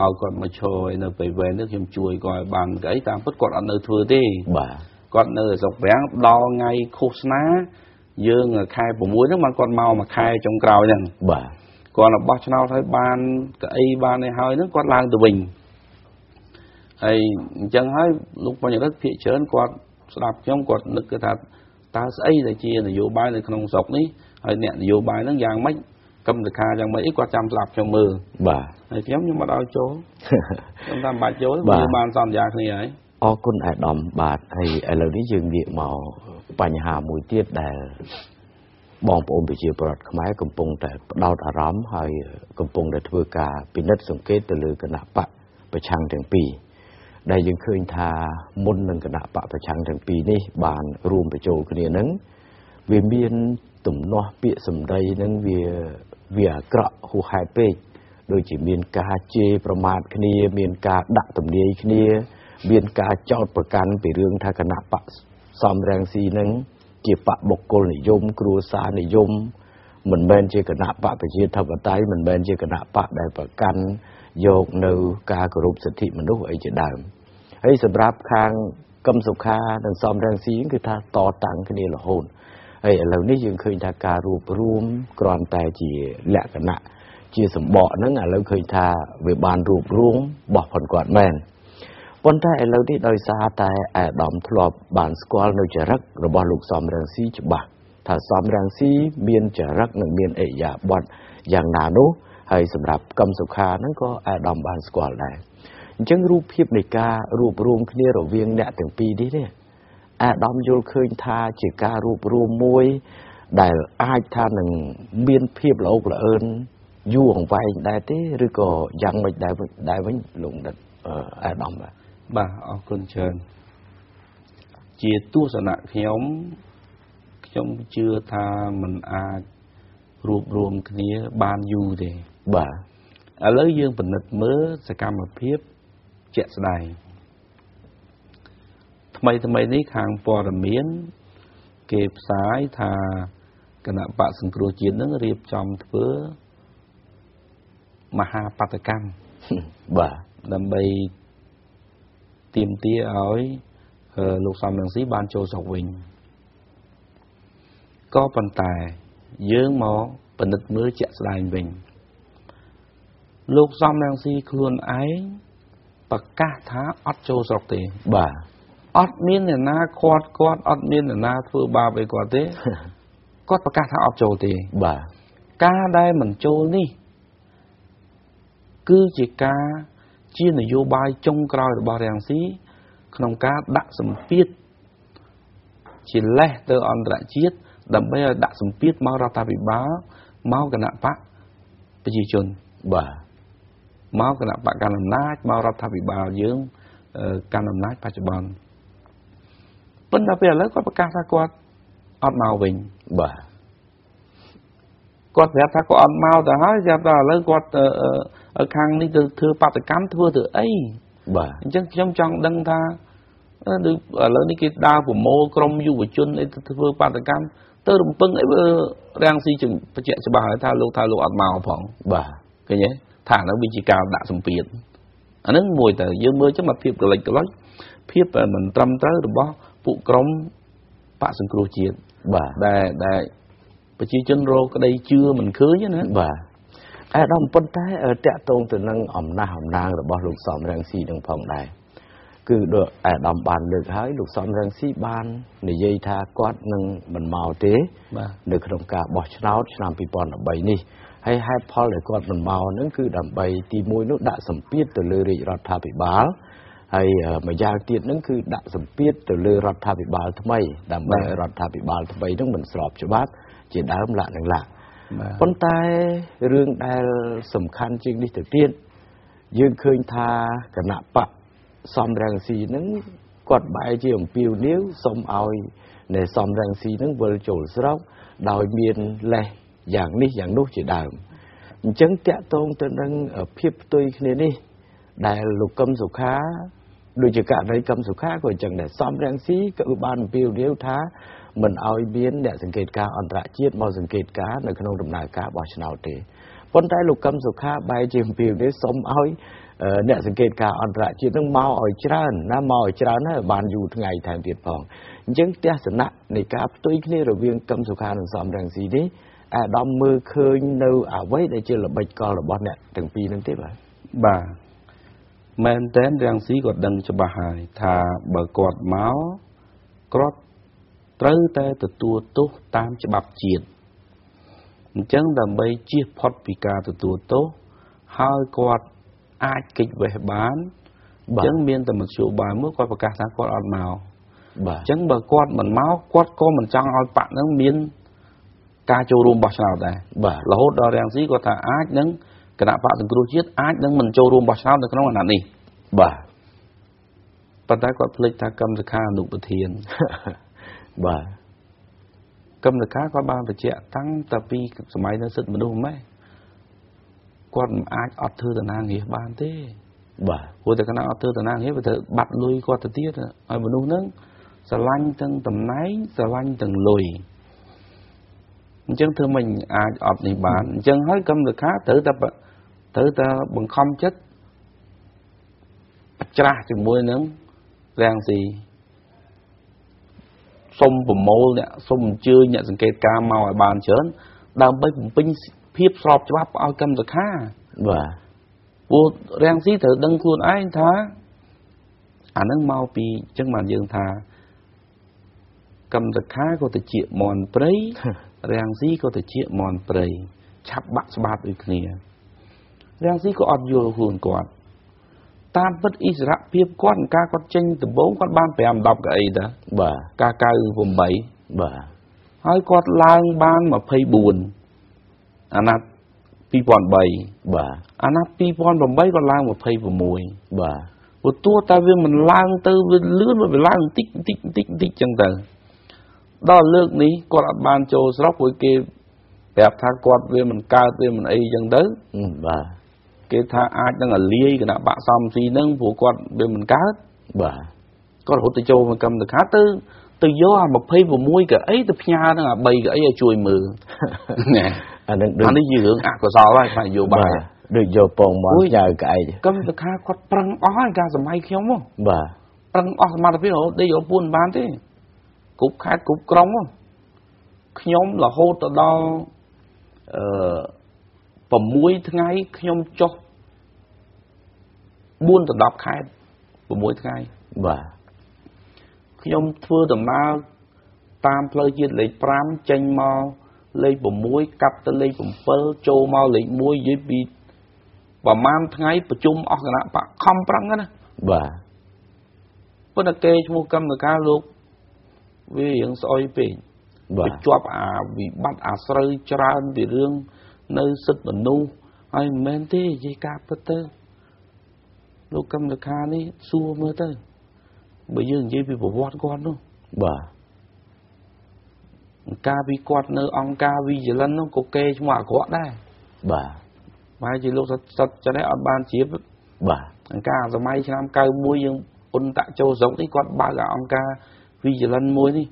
ឲ្យគាត់មកឈរឲ្យនៅពេលវេននេះខ្ញុំជួយគាត់ឲ្យបានស្អីតាមពិតគាត់អត់នៅធ្វើទេបាទគាត់នៅស្រុកប្រាំងដល់ថ្ងៃឃោសនា យើងខែ6ហ្នឹងបានគាត់មកមួយខែចុងក្រោយហ្នឹងបាទគាត់បោះឆ្នោតឲ្យបានកៅអីបានឲ្យហើយហ្នឹងគាត់ឡើងទៅវិញហើយអញ្ចឹងហើយលោកបញ្ញរិទ្ធភាកច្រើនគាត់ស្ដាប់ខ្ញុំគាត់នឹកថាតើស្អីដែលជានយោបាយនៅក្នុងស្រុកនេះហើយអ្នកនយោបាយហ្នឹងយ៉ាងម៉េចកម្មសខាយ៉ាងម៉េចអីគាត់ចាំស្ដាប់ខ្ញុំមើលបាទហើយខ្ញុំខ្ញុំមកដល់ចូលខ្ញុំថាមិនបាច់ចូលវាបានសន្យាគ្នាហើយអរគុណអាដាមបាទហើយឥឡូវនេះយើងងាកមក បញ្ហាមួយទៀតដែលបងប្អូនប្រជាពលរដ្ឋខ្មែរកំពុងតែផ្ដោតអារម្មណ៍ហើយកំពុងតែធ្វើការពិនិត្យសង្កេតទៅលើគណៈបកប្រឆាំងទាំងពីរដែលយើងឃើញថាមុននឹងគណៈបកប្រឆាំងទាំងពីរនេះ បានរួមបញ្ចូលគ្នានឹងវាមានទំនាស់ពាក្យសម្ដីនឹងវាវាអាក្រក់ហួសហេតុពេកដូចជាមានការជេរប្រមាថគ្នា មានការដាក់ទំនាយគ្នា មានការចោទប្រកាន់ពីរឿងថាគណៈបក សំរងស៊ីនឹងជាបកបុគ្គលនិយម គ្រួសារនិយម មិនមែនជាគណៈបកប្រជាធិបតេយ្យមិនមែនជាគណៈបកដែលប្រកាន់យកនៅការគោរពសិទ្ធិមនុស្សអីជាដើមហើយសម្រាប់ខាងកឹមសុខានិងសំរងស៊ីគឺថាតតាំងគ្នារហូតហើយឥឡូវនេះយើងឃើញថាការរួបរួមគ្រាន់តែជាលក្ខណៈជាសម្បកហ្នឹងឥឡូវឃើញថាវាបានរួបរួមបោះផុនគាត់មែន ប៉ុន្តែឥឡូវនេះដោយសារតែអាដាមធ្លាប់បានស្គាល់នៅចរិតរបស់លោកសំរងស៊ីច្បាស់ថាសំរងស៊ីមានចរិតនិងមានអិយាបថយ៉ាងណានោះហើយសម្រាប់កឹមសុខាហ្នឹងក៏អាដាមបានស្គាល់ដែរអញ្ចឹងរូបភាពនៃការរួបរวมគ្នារវាងអ្នកទាំងពីរនេះទេអាដាមយល់ឃើញថាជាការរួបរวมមួយ ដែលអាចថានឹងមានភាពល្អកល្អឿនយូរអង្វែងដែរទេឬក៏យ៉ាងម៉េចដែរដែរវិញលោកដិតអាដាមបាទ បាទអរគុណច្រើនជាទស្សនៈខ្ញុំខ្ញុំជឿថាมันអាចរួបរวมគ្នាបានយូរទេបាទ ឥឡូវយើងពិនិត្យមើលសកម្មភាពជាក់ស្ដែងថ្មីថ្មីនេះខាងព័ត៌មានគេផ្សាយថាគណៈបកសង្គ្រោះជាតិនឹងរៀបចំធ្វើមហាបដកម្មបាទដើម្បី ទៀមទាឲ្យលោកសំរងស៊ីបានចូលស្រុកវិញក៏ប៉ុន្តែយើងមកពិនិត្យមើលជាក់ស្ដែងវិញលោកសំរងស៊ីខ្លួនឯងប្រកាសថាអត់ចូលស្រុកទេបាទអត់មានអ្នកណាគាត់គាត់អត់មានអ្នកណាធ្វើបាបអីគាត់ទេគាត់ប្រកាសថាអត់ចូលទេបាទការដែលមិនចូលនេះគឺជាការ ជានយោបាយចុងក្រោយរបស់រាំងស៊ីក្នុងការដាក់សម្ពាធជាលេសទៅអន្តរជាតិដើម្បីឲ្យដាក់សម្ពាធមករដ្ឋាភិបាលមកគណៈបកប្រជាជនបាទមកគណៈបកកណ្ដាលអំណាចមករដ្ឋាភិបាលយើងកាន់អំណាចបច្ចុប្បន្នប៉ុន្តែពេលឥឡូវគាត់ប្រកាសថាគាត់អត់មកវិញបាទ គាត់ប្រាប់ថាគាត់អត់មកទៅហើយចាប់ដល់ឥឡូវគាត់ខាងនេះទៅធ្វើបដកម្មធ្វើទៅអីបាទអញ្ចឹងខ្ញុំចង់ដឹងថាឬឥឡូវនេះគេដើរប្រមូលក្រុមយុវជនអីទៅធ្វើបដកម្មទៅរំពឹងអីរាំងស៊ីជបញ្ជាក់ច្បាស់ហើយថាលោកថាលោកអត់មកផងបាទឃើញទេថាហ្នឹងវាជាការដាក់សម្ពាធអាហ្នឹងមួយទៅយើងមើលចាំមកភាពកលិចកលុចភាពមិនត្រឹមត្រូវរបស់ពួកក្រុមបកសង្គ្រោះជាតិបាទដែលដែល ប្រជាជនរកក្តីជឿមិនឃើញណាបាទអាដាមប៉ុន្តែតកតងទៅនឹងអំណះអំណាងរបស់លោកសំរងស៊ីនឹងផងដែរគឺដូចអាដាមបានលើកហើយលោកសំរងស៊ីបាននិយាយថាគាត់នឹងមិនមកទេនៅក្នុងការបោះឆ្នោតឆ្នាំ2013នេះហើយហេតុផលដែលគាត់មិនមកហ្នឹងគឺដើម្បីទី1នោះដាក់សម្ពាធទៅលើរាជរដ្ឋាភិបាលហើយម្យ៉ាងទៀតហ្នឹងគឺដាក់សម្ពាធទៅលើរដ្ឋាភិបាលថ្មីដើម្បីឲ្យរដ្ឋាភិបាលថ្មីហ្នឹងមិនស្របច្បាប់ ជាដើមលក្ខនឹងលក្ខប៉ុន្តែរឿងដែលសំខាន់ជាងនេះទៅទៀតយើងឃើញថាគណៈបកសំរងស៊ីហ្នឹងគាត់បែរជាអំពាវនាវសុំឲ្យនៃសំរងស៊ីហ្នឹងវិលចូលស្រុកដោយមានលេសយ៉ាងនេះយ៉ាងនោះជាដើមអញ្ចឹងតកតងទៅនឹងភាពផ្ទុយគ្នានេះ ដែលលោកកឹមសុខាដូចជាករណីកឹមសុខាក៏អញ្ចឹងដែរសំរងស៊ីក៏បានអំពាវនាវថា មិនឲ្យមានអ្នកសង្កេតការអន្តរជាតិមកសង្កេតការនៅក្នុងដំណើរការបោះឆ្នោតទេប៉ុន្តែលោកកឹមសុខាបែរជាអំពាវនាវសុំឲ្យអ្នកសង្កេតការអន្តរជាតិនឹងមកឲ្យច្រើនណាមកឲ្យច្រើនហើយបានយូរថ្ងៃថែមទៀតផងអញ្ចឹងទស្សនៈនៃការផ្ទុយគ្នារវាងកឹមសុខានិងសំរងស៊ីនេះអាដាមមើលឃើញនៅអ្វីដែលជាល្បិចកលរបស់អ្នកទាំងពីរនឹងទេបាទបាទមែនតែនរាំងស៊ីក៏ដឹងច្បាស់ហើយថាបើគាត់មកគាត់ ត្រូវតែទទួលទោសតាមច្បាប់ជាតិអញ្ចឹងដើម្បីជៀសផុតពីការទទួលទោសហើយគាត់អាចគេចវេះបានអញ្ចឹងមានតែមធ្យោបាយមួយគាត់ប្រកាសថាគាត់អត់មកបាទអញ្ចឹងបើគាត់មិនមកគាត់ក៏មិនចង់ឲ្យបកនឹងមានការចូលរួមបោះឆ្នោតដែរបាទរហូតដល់រាំងស៊ីគាត់ថាអាចនឹងគណៈបកសង្គ្រោះជាតិអាចនឹងមិនចូលរួមបោះឆ្នោតនៅក្នុងអាណត្តិនេះបាទប៉ុន្តែគាត់ភ្លេចថាកម្មសខាអនុប្រធាន បាទកម្មសខាគាត់បានបញ្ជាក់តាំងតែពីសម័យនៅសិទ្ធិមនុស្សម៉េះគាត់មិនអាចអត់ធ្វើតំណាងរាស្ត្របានទេ បាទព្រោះតែគណៈអត់ធ្វើតំណាងរាស្ត្រវាត្រូវបាត់លុយគាត់ទៅទៀតឲ្យមនុស្សហ្នឹងស្រឡាញ់ទាំងតំណែងស្រឡាញ់ទាំងលុយអញ្ចឹងធ្វើមិនអាចអត់នេះបានអញ្ចឹងហើយកម្មសខាត្រូវតែត្រូវតែបង្ខំចិត្តច្រាស់ជាមួយនឹងរាំងស៊ី សុំប្រមូលអ្នកសុំអញ្ជើញអ្នកសង្កេតការមកឲ្យបានច្រើនដើម្បីបំពេញភាពស្របច្បាប់ឲ្យកម្មសខាបាទព្រោះរាំងស៊ីត្រូវដឹងខ្លួនឯងថាអានឹងមកពីអញ្ចឹងបានយើងថាកម្មសខាក៏ទៅជាមន់ព្រៃរាំងស៊ីក៏ទៅជាមន់ព្រៃឆាប់បាក់ស្បាតដូចគ្នារាំងស៊ីក៏អត់យល់ខ្លួនគាត់ តាមពិតអិសរភាពគាត់ការគាត់ចេញដំបូងគាត់បាន5 10កៅអីតាបាទការ98បាទហើយគាត់ឡើងបាន24អាណត្តិ2003បាទអាណត្តិ2008គាត់ឡើង26បាទព្រោះទោះតែវាមិនឡើងទៅវាលឿនវាឡើងបន្តិចបន្តិចបន្តិចបន្តិចចឹងទៅដល់លើកនេះគាត់អត់បានចូលស្រុកព្រោះគេប្រាប់ថាគាត់វាមិនកើតវាមិនអីចឹងទៅបាទ គេថាអាចនឹងអាលាយគណៈបកសំស៊ីនឹងព្រោះគាត់វាមិនកើតបាទគាត់រហូតទៅចូលមកកម្មតខាទៅទៅយកអា26កៅអីទៅផ្ញើនឹងអា3កៅអីឲ្យជួយមើលណែអានឹងអានេះជារឿងអកុសលហើយផ្នែកយោបាយដូចយកពងមកញ៉ៅក្អែកកម្មតខាគាត់ប្រឹងអស់ហើយការសម័យខ្ញុំហ៎បាទប្រឹងអស់សមត្ថភាពរហូតដេកយកពួនបានទេគ្រប់ខេត្តគ្រប់ក្រុងខ្ញុំរហូតទៅដល់អឺ 6ថ្ងៃខ្ញុំចុះ4ទៅ10ខេត្ត6ថ្ងៃបាទខ្ញុំធ្វើដំណើរតាមផ្លូវជាតិលេខ5ចេញមកលេខ6កាប់ទៅលេខ7ចូលមកលេខ1និយាយពីប្រហែលថ្ងៃប្រជុំអស់គណៈបកខំប្រឹងណាបាទប៉ុន្តែគេឈ្មោះកម្មការលោកវារៀងស្អុយពេកបាទជាប់អាវិបត្តិអាស្រូវច្រើនពីរឿង នៅសិទ្ធិមនុស្សហើយមិនមែនទេនិយាយការពិតទៅលោកកម្មលខានេះសួរមើលទៅបើយើងនិយាយពីប្រវត្តិគាត់នោះបាទការពីគាត់នៅ អង្គការវិជលិននោះក៏គេឈ្មោះអាក្រក់ដែរបាទប្រហែលជាលោកសិតចឹងអត់បានជ្រាបបាទអង្គការសម័យឆ្នាំ91យើងអ៊ុនតាក់ចូលស្រុកនេះគាត់បើកអង្គការវិជលិនមួយនេះ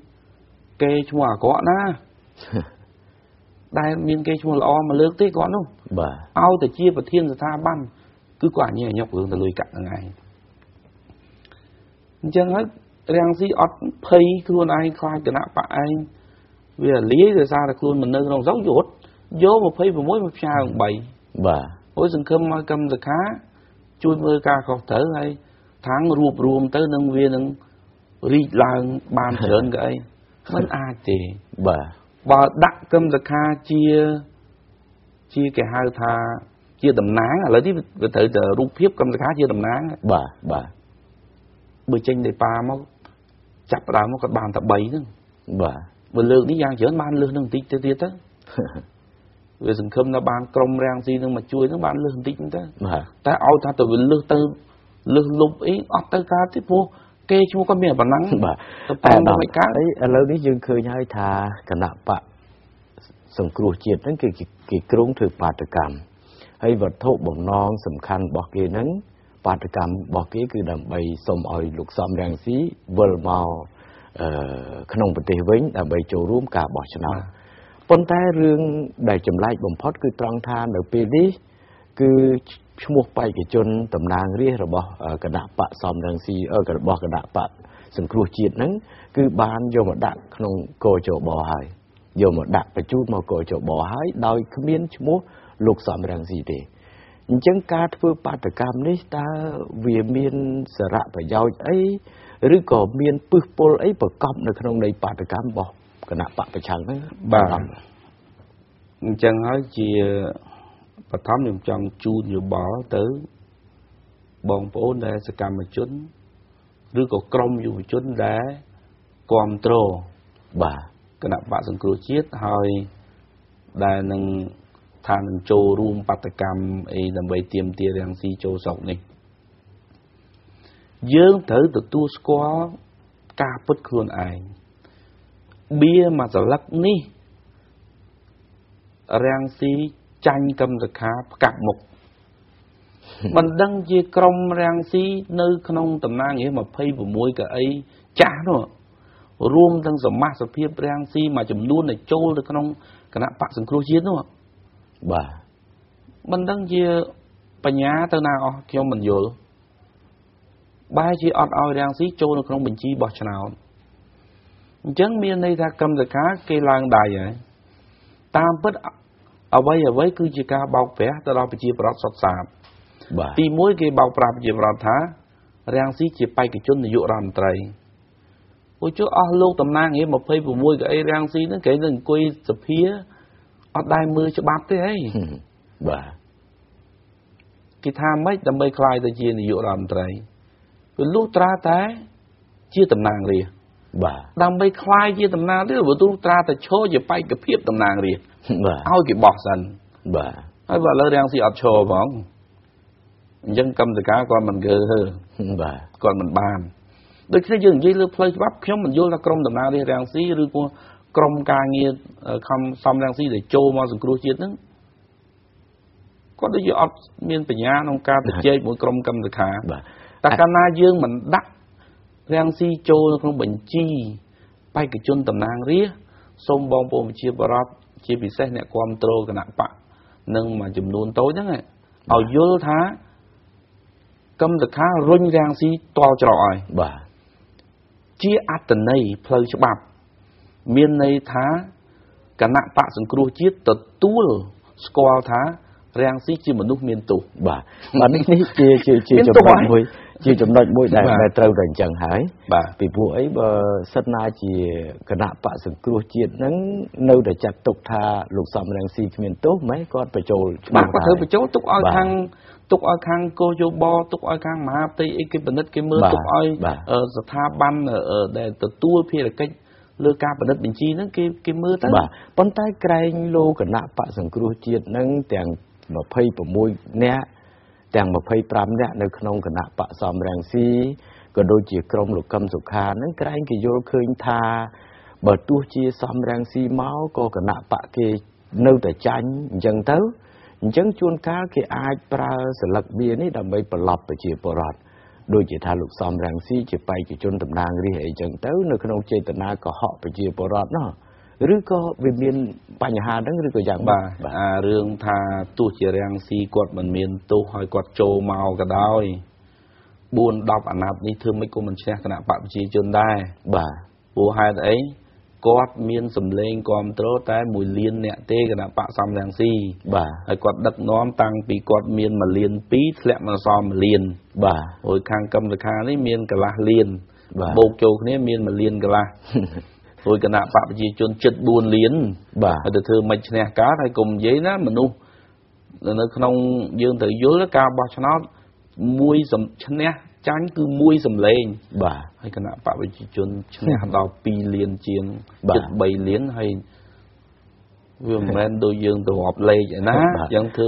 គេឈ្មោះអាក្រក់ណា ដែលមានគេឈ្មោះល្អមកលើកទេគាត់នោះបាទឲ្យតែជាប្រធានស្ថាប័នគឺគាត់អញ្ញាញឹករឿងទៅលុយកាក់ហ្នឹងឯងអញ្ចឹងហើយរាំងស៊ីអត់ភ័យខ្លួនឯងខ្លាចគណៈបកឯងវាលាយដោយសារតែខ្លួនមិននៅក្នុងស្រុកយុទ្ធយក26មកផ្ញើ3បាទអូយសង្ឃឹមមកកម្មសខាជួយមើលការខុសត្រូវហើយថាងរួបរวมទៅនឹងវានឹងរីកឡើងបានច្រើនក៏អីមិនអាចទេបាទ បើដាក់គឹមសខាជាជាគេហៅថាជាតំណាងឥឡូវនេះវាត្រូវតែរូបភាពគឹមសខាជាតំណាងបាទបាទបើចេញដោយប៉ាមកចាប់ដើមមកគាត់បានតែ3ហ្នឹងបាទបើលើកនេះយ៉ាងច្រើនបានលឹះនឹងបន្តិចទៅទៀតទៅវាសង្ឃឹមថាបានក្រុមរាំងស៊ីនឹងមកជួយនឹងបានលឹះបន្តិចទៅបាទតែឲ្យថាទៅវាលឹះទៅលឹះលុបអីអត់ទៅកើតទេព្រោះ គេឈ្មោះគាត់មានប៉ុណ្ណឹងបាទតែដល់មិនកើតអីឥឡូវនេះយើងឃើញហើយថាគណៈបកសង្គ្រោះជាតិហ្នឹងគេគេក្រុងធ្វើបាតកម្មហើយវត្ថុបំណងសំខាន់របស់គេហ្នឹងបាតកម្មរបស់គេគឺដើម្បីសុំឲ្យលោកសំរងស៊ីវិលមកអឺក្នុងប្រទេសវិញដើម្បីចូលរួមការបោះឆ្នោតប៉ុន្តែរឿងដែលចម្លែកបំផុតគឺត្រង់ថានៅពេលនេះ គឺឈ្មោះបេក្ខជនតំណាងរាស្ត្ររបស់គណៈបកសំរងស៊ីរបស់គណៈបកសង្គ្រោះជាតិហ្នឹងគឺបានយកមកដាក់ក្នុងកោចបហើយយកមកដាក់បញ្ជូនមកកោចបហើយដោយគ្មានឈ្មោះលោកសំរងស៊ីទេអញ្ចឹងការធ្វើបាតកម្មនេះតើវាមានសារៈប្រយោជន៍អីឬក៏មានពឹសពុលអីប្រកបនៅក្នុងនៃបាតកម្មរបស់គណៈបកប្រឆាំងហ្នឹងបាទអញ្ចឹងហើយជា បឋមខ្ញុំចង់ជូនយោបល់ទៅបងប្អូនដែលសកម្មជនឬក៏ក្រុមយុវជនដែលគ្រប់គ្រងបាទគណៈបកសង្គ្រោះជាតិហើយដែលនឹងថានឹងចូលរួមបដកម្មអីដើម្បីទៀមទារាំងស៊ីចូលស្រុកនេះយើងត្រូវទទួលស្គាល់ការពិតខ្លួនឯងបៀមួយសន្លឹកនេះរាំងស៊ី ចាញ់កម្មសខាផ្កាប់មុខមិនដឹងជាក្រុមរាំងស៊ីនៅ ក្នុងតំណាងនេះ26កៅអីចាស់នោះរួមទាំងសមាជិកភាពរាំងស៊ីមួយចំនួនដែលចូលទៅក្នុងគណៈបកសង្គ្រោះជាតិនោះបាទមិនដឹងជាបញ្ញាទៅណាអស់ខ្ញុំមិនយល់បែរជាអត់ឲ្យរាំងស៊ីចូលនៅក្នុងបញ្ជីបោះឆ្នោតអញ្ចឹងមានន័យថាកម្មសខាគេឡើងដៃហើយតាមពិត អ្វីអ្វីគឺជាការបោកប្រាស់ទៅដល់ប្រជាប្រដ្ឋសុទ្ធសាធបាទទី1គេបោកប្រាស់ប្រជាប្រដ្ឋថារាំងស៊ីជាបេក្ខជននាយករដ្ឋមន្ត្រីអូចុះអស់លោកតំណាងងារ26កៅអីរាំងស៊ីហ្នឹងគេនឹងអង្គុយសភាអត់ដែរមើលច្បាប់ទេហីបាទគេថាម៉េចដើម្បីខ្លាយទៅជានាយករដ្ឋមន្ត្រីគឺលុះត្រាតែជាតំណាងរាស្ត្រ បាទដើម្បីខ្លាយជាតំណាងរាស្ត្រព្រោះលុះត្រាតែឈរជាបេក្ខភាពតំណាងរាស្ត្របាទឲ្យគេបោះសិនបាទហើយបើឥឡូវរាំងស៊ីអត់ឈរផងអញ្ចឹងកម្មសការគាត់មិនកើហឺបាទគាត់មិនបានដូច្នេះយើងនិយាយលើផ្លូវច្បាប់ខ្ញុំមិនយល់ថាក្រមដំណើររាជរាំងស៊ីឬក៏ក្រមការងារខំសំរាំងស៊ីដែលចូលមកសង្គ្រោះជាតិហ្នឹងគាត់ដូចជាអត់មានបញ្ញាក្នុងការទៅជែកមួយក្រុមកម្មសិក្ខាបាទតែកាលណាយើងមិនដាក់ រាំងស៊ីចូលនៅក្នុងបញ្ជីបេក្ខជនតំណាងរាស្ត្រសូមបងប្អូនប្រជាពលរដ្ឋជាពិសេសអ្នកគ្រប់គ្រងគណៈបកនិងមួយចំនួនតូចហ្នឹងឲ្យយល់ថាកម្មសិក្ខារុញរាំងស៊ីតល់ច្រកឲ្យបាទជាអត្តន័យផ្លូវច្បាប់ មានន័យថាគណៈបកសង្គ្រោះជាតិទទួលស្គាល់ថារាំងស៊ីជាមនុស្សមានទោសបាទបាទនេះនេះជាជាជាចំណុចមួយ ជាចំណុចមួយដែលដែលត្រូវតែអញ្ចឹងហើយបាទពីព្រោះអីបើសិនណាជាគណៈបកសង្គ្រោះជាតិហ្នឹងនៅតែចាត់ទុកថាលោកសំរងស៊ីគ្មានទោសម៉េចគាត់បញ្ចូលច្បាស់គាត់ត្រូវបញ្ចូលទុកឲ្យខាងទុកឲ្យខាងកោយោបទុកឲ្យខាងមហាផ្ទៃអីគេពិនិត្យគេមើលទុកឲ្យស្ថាប័នដែលទទួលភារកិច្ចលើការពិនិត្យបញ្ជីហ្នឹងគេគេមើលទៅបាទប៉ុន្តែក្រែងលោកគណៈបកសង្គ្រោះជាតិហ្នឹងទាំង26នាក់ ទាំង25នាក់នៅក្នុងគណៈបកសំរងស៊ីក៏ដូចជាក្រុមលោកកឹមសុខាហ្នឹងក្រែងគេយល់ឃើញថាបើទោះជាសំរងស៊ីមកក៏គណៈបកគេនៅតែចាញ់អញ្ចឹងទៅអញ្ចឹងជួនកាលគេអាចប្រើសិលឹកវានេះដើម្បីប្រឡប់ប្រជាពលរដ្ឋដូចជាថាលោកសំរងស៊ីជាបេក្ខជនតំណាងរាស្ត្រអីចឹងទៅនៅក្នុងចេតនាកុហកប្រជាពលរដ្ឋនោះ ឬក៏វាមានបញ្ហាហ្នឹងឬក៏យ៉ាងបាទអារឿងថាទោះជារាំងស៊ីគាត់មិនមានទោសហើយគាត់ចូលមកក៏ដោយ4 10អាណត្តិនេះធ្វើមិនក៏មិនឈ្នះគណៈបកប្រជាជនដែរបាទព្រោះហេតុអីគាត់មានសម្លេងគ្រប់គ្រងតែ1លានអ្នកទេគណៈបកសំរងស៊ីបាទហើយគាត់ដឹកនាំតាំងពីគាត់មាន1លាន2ធ្លាក់មកសល់1លានបាទហើយខាងកម្មសខានេះមានកន្លះលានបូកចូលគ្នាមាន1លានកន្លះ រួចគណៈបកប្រជាជនជិត4លានបាទហើយទៅធ្វើមិនឈ្នះកើតហើយកុំនិយាយណាមនុស្សនៅក្នុងយើងត្រូវយល់ការបោះឆ្នោតមួយឈ្នះចាញ់គឺមួយសម្លេង បាទហើយគណៈបកប្រជាជនឈ្នះដល់2លានជាងជិត3លានហើយវាមិនមែនដូចយើងទៅរាប់លេខឯណាយ៉ាងធ្វើ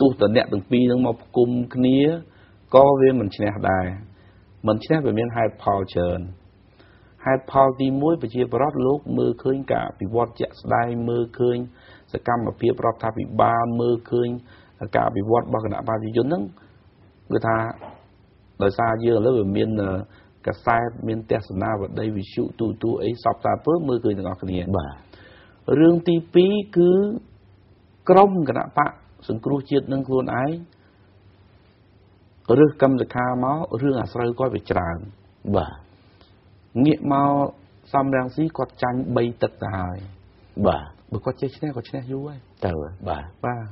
ទោះតអ្នកទាំងពីរនឹងមកផ្គុំគ្នាក៏វាមិនឈ្នះដែរមិនឈ្នះវាមានហេតុផលច្រើន ហេតុផលទី1ប្រជាប្រដ្ឋលោកមើលឃើញការអភិវឌ្ឍជាក់ស្ដែងមើលឃើញ សកម្មភាពរដ្ឋាភិបាលមើលឃើញការអភិវឌ្ឍរបស់គណៈប្រជាជនហ្នឹងគឺថាដោយសារយើងឥឡូវវាមានកសែតមានទស្សនាវដ្តីវិសុទូទូអីសពតាពើមើលឃើញទាំងអស់គ្នាបាទរឿងទី2គឺក្រមគណៈបកសង្គ្រោះជាតិនឹងខ្លួនឯងឬកម្មសខាមករឿងអាស្រូវគាត់វាច្រើនបាទ ងាកមកសំរងស៊ីគាត់ចាញ់3ទឹកទៅហើយបាទបើគាត់ចេះឈ្នះគាត់ឈ្នះយូរហើយទៅបាទបាទ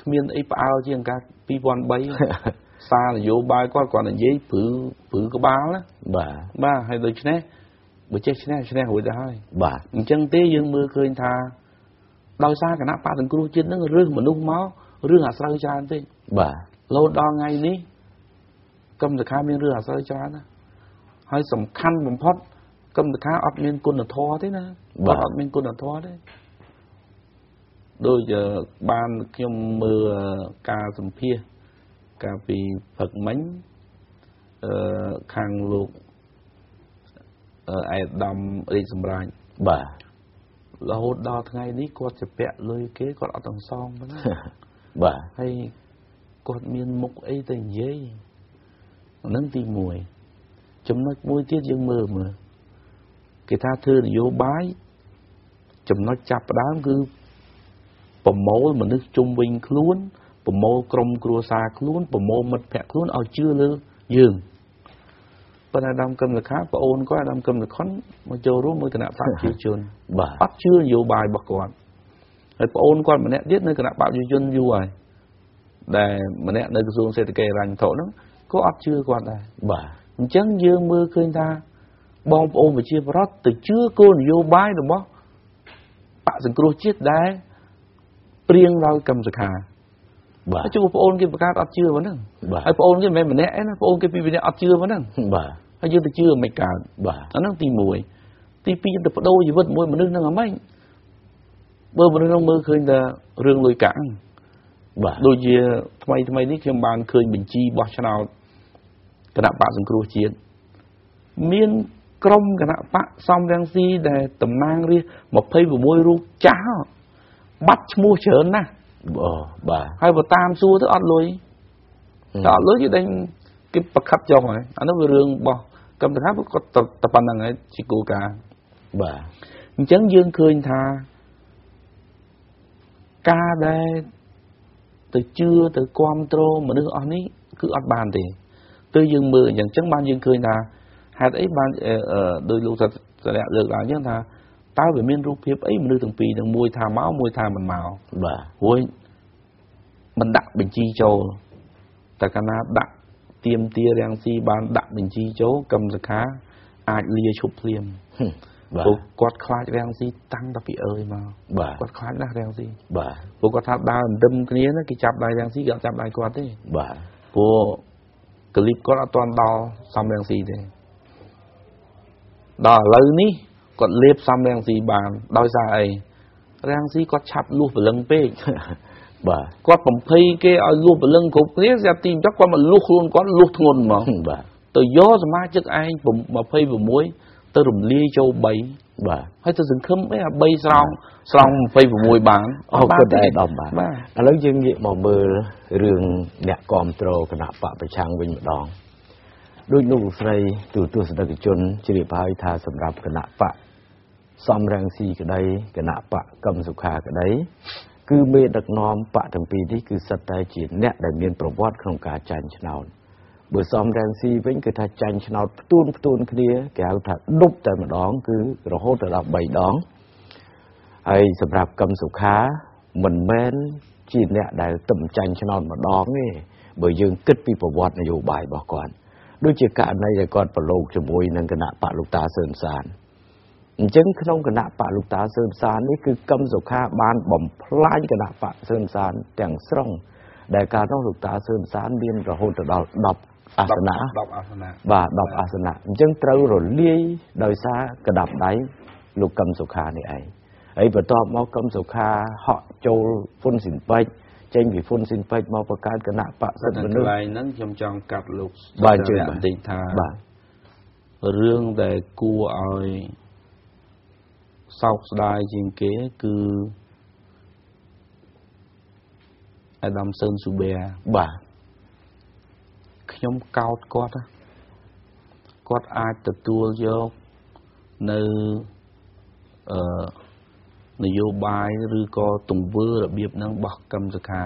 គ្មានអីផ្អើលជាងការ2003សារនយោបាយគាត់គាត់និយាយព្រឺព្រឺក្បាលណាបាទបាទហើយដូច្នេះបើចេះឈ្នះឈ្នះរួចទៅហើយបាទអញ្ចឹងទេយើងមើលឃើញថាដោយសារគណៈបកសង្គ្រោះជាតិនឹងរើសមនុស្សមករឿងអាស្រូវច្រើនពេកបាទលោដល់ថ្ងៃនេះកម្មសខាមានរឿងអាស្រូវច្រើនណា ហើយសំខាន់បំផុតកម្មសិក្ខាអត់មានគុណធម៌ទេណាបាទអត់មានគុណធម៌ទេដូចបានខ្ញុំមើលការសម្ភាសកាលពីព្រឹកមិញអឺខាងលោកអឺអេដាមរាជសម្រាញបាទរហូតដល់ថ្ងៃនេះគាត់ជាពាក់លុយគេគាត់អត់ទាំងសងប៉ុណ្ណាបាទហើយគាត់មានមុខអីទៅនិយាយហ្នឹងទី1 ចំណុចមួយទៀតយើងមើលមើលគេថាធ្វើនយោបាយចំណុចចាប់ផ្ដើមគឺប្រមូលមនុស្សជុំវិញខ្លួនប្រមូលក្រុមគ្រួសារខ្លួនប្រមូលមិត្តភ័ក្តិខ្លួនឲ្យជឿលើយើងប៉ុន្តែអាដាមកឹមលខាប្អូនគាត់អាដាមកឹមលខុនមកចូលរួមមួយគណៈបព្វជិជនបាទអត់ជឿនយោបាយរបស់គាត់ហើយប្អូនគាត់ម្នាក់ទៀតនៅគណៈបព្វជិជនយូរហើយដែលម្នាក់នៅក្រសួងសេដ្ឋកិច្ចរញ្ញវត្ថុហ្នឹងក៏អត់ជឿគាត់ដែរបាទ អញ្ចឹងយើងមើលឃើញថាបងប្អូនប្រជាពលរដ្ឋទៅជឿគោលនយោបាយរបស់បកសង្គ្រោះជាតិដែរព្រៀងដោយកម្មសខាបាទជួបងប្អូនគេបង្កើតអត់ជឿប៉ុណ្ណឹងហើយបងប្អូនគេមិនមែនម្នាក់ឯណាបងប្អូនគេពីរនាក់អត់ជឿប៉ុណ្ណឹងបាទហើយយើងទៅជឿមិនកើតបាទអាហ្នឹងទី1ទី2ទៅបដូរជីវិតមួយមនុស្សនឹងអាម៉េចបើមនុស្សនឹងមើលឃើញតែរឿងលុយកាក់បាទដូចជាថ្មីថ្មីនេះខ្ញុំបានឃើញបញ្ជីបោះឆ្នោត គណៈបកសង្គ្រោះជាតិមានក្រុមគណៈបកសំរងស៊ីដែលតំណាងរាស្ត្រ26រូបចាស់បាត់ឈ្មោះច្រើនណាស់អូបាទហើយបើតាមសួរទៅអត់លុយតែអត់លុយគេដេញគេប្រខិតចុះហើយអានោះវារឿងរបស់កម្មវិធីគាត់តែប៉ុណ្្នឹងហើយជាគោលការណ៍បាទអញ្ចឹងយើងឃើញថាការដែលទៅជឿទៅគ្រប់គ្រងមនុស្សអស់នេះគឺអត់បានទេ គឺយើងមើលអញ្ចឹងអញ្ចឹងបានយើងឃើញថាហេតុអីបានដោយលោកសរៈលើកឡើងអញ្ចឹងថាតើវាមានរូបភាពអីមនុស្សទាំងពីរទាំងមួយថាមកមួយថាមិនមកបាទរួចមិនដាក់បញ្ជីចូលតែកាលណាដាក់ទៀមទារាំងស៊ីបានដាក់បញ្ជីចូលកម្មសខាអាចលាឈប់ភ្លាមបាទគាត់ខ្លាចរាំងស៊ីតាំងតែពីអើយមកបាទគាត់ខ្លាចណាស់រាំងស៊ីបាទព្រោះគាត់ថាដើរដិមគ្នាណាគេចាប់ដៃរាំងស៊ីគេអត់ចាប់ដៃគាត់ទេបាទព្រោះ កលីបគាត់អត់ទាន់ដល់សំរាំងស៊ីទេដល់ឥឡូវនេះគាត់លេបសំរាំងស៊ីបាន ដោយសារអីរាំងស៊ីគាត់ឆាប់លុះព្រលឹងពេកបាទគាត់បំភ័យគេឲ្យលុះព្រលឹងគ្រប់គ្នាស្រាប់ទីចុះគាត់មកលុះខ្លួនគាត់លុះធ្ងន់ហ្មងបាទទៅយកសមាជិកឯង26ទៅរំលាយចូល3 បាទហើយទៅសង្ឃឹមអីអា3ស្រង់ស្រង់26បានអរគុណដែរដល់បាទឥឡូវយើងងាកមកមើលរឿងអ្នកគ្រប់គ្រងគណៈបកប្រឆាំងវិញម្ដងដោយលោកស្រីទូទស្សនិកជនជ្រាបហើយថាសម្រាប់គណៈបកសំរងស៊ីក្តីគណៈបកកឹមសុខាក្តីគឺមេដឹកនាំបកទាំងពីរនេះគឺសិតតែជាអ្នកដែលមានប្រវត្តិក្នុងការចាញ់ឆ្នោត បើសំរងស៊ីវិញគឺថាចាញ់ឆ្នោតផ្ទួនផ្ទួនគ្នាគេហៅថាដប់តែម្ដង គឺរហូតដល់3ដងហើយសម្រាប់កឹមសុខាមិនមែនជាអ្នកដែលទឹមចាញ់ឆ្នោតម្ដងទេបើយើងគិតពីប្រវត្តិនយោបាយរបស់គាត់ដូចជាករណីដែលគាត់ប្រឡូកជាមួយនឹងគណៈបកលោកតាសឿនសានអញ្ចឹងក្នុងគណៈបកលោកតាសឿនសាននេះគឺកឹមសុខាបានបំផ្លាញគណៈបកសឿនសានទាំងស្រុងដែលកាលនោះលោកតាសឿនសានមានរហូតដល់10 អាសនៈ10អាសនៈបាទ10អាសនៈអញ្ចឹងត្រូវរលាយដោយសារកដាប់ដៃលោកកឹមសុខានេះឯងហើយបន្ទាប់មកកឹមសុខាហក់ចូលហ្វុនស៊ីនពេជ្រចេញពីហ្វុនស៊ីនពេជ្រមកបង្កើតគណៈបកសិទ្ធិមនុស្សកន្លែងហ្នឹងខ្ញុំចង់កាត់លោកបាទជឿបន្តិចថាបាទរឿងដែលគួរឲ្យសោកស្ដាយជាងគេគឺអាដាមសឺនស៊ូបេបាទ ខ្ញុំកោតគាត់គាត់អាចទទួលយកនៅអឺនយោបាយឬក៏ទង្វើរបៀបហ្នឹងរបស់កម្មសខា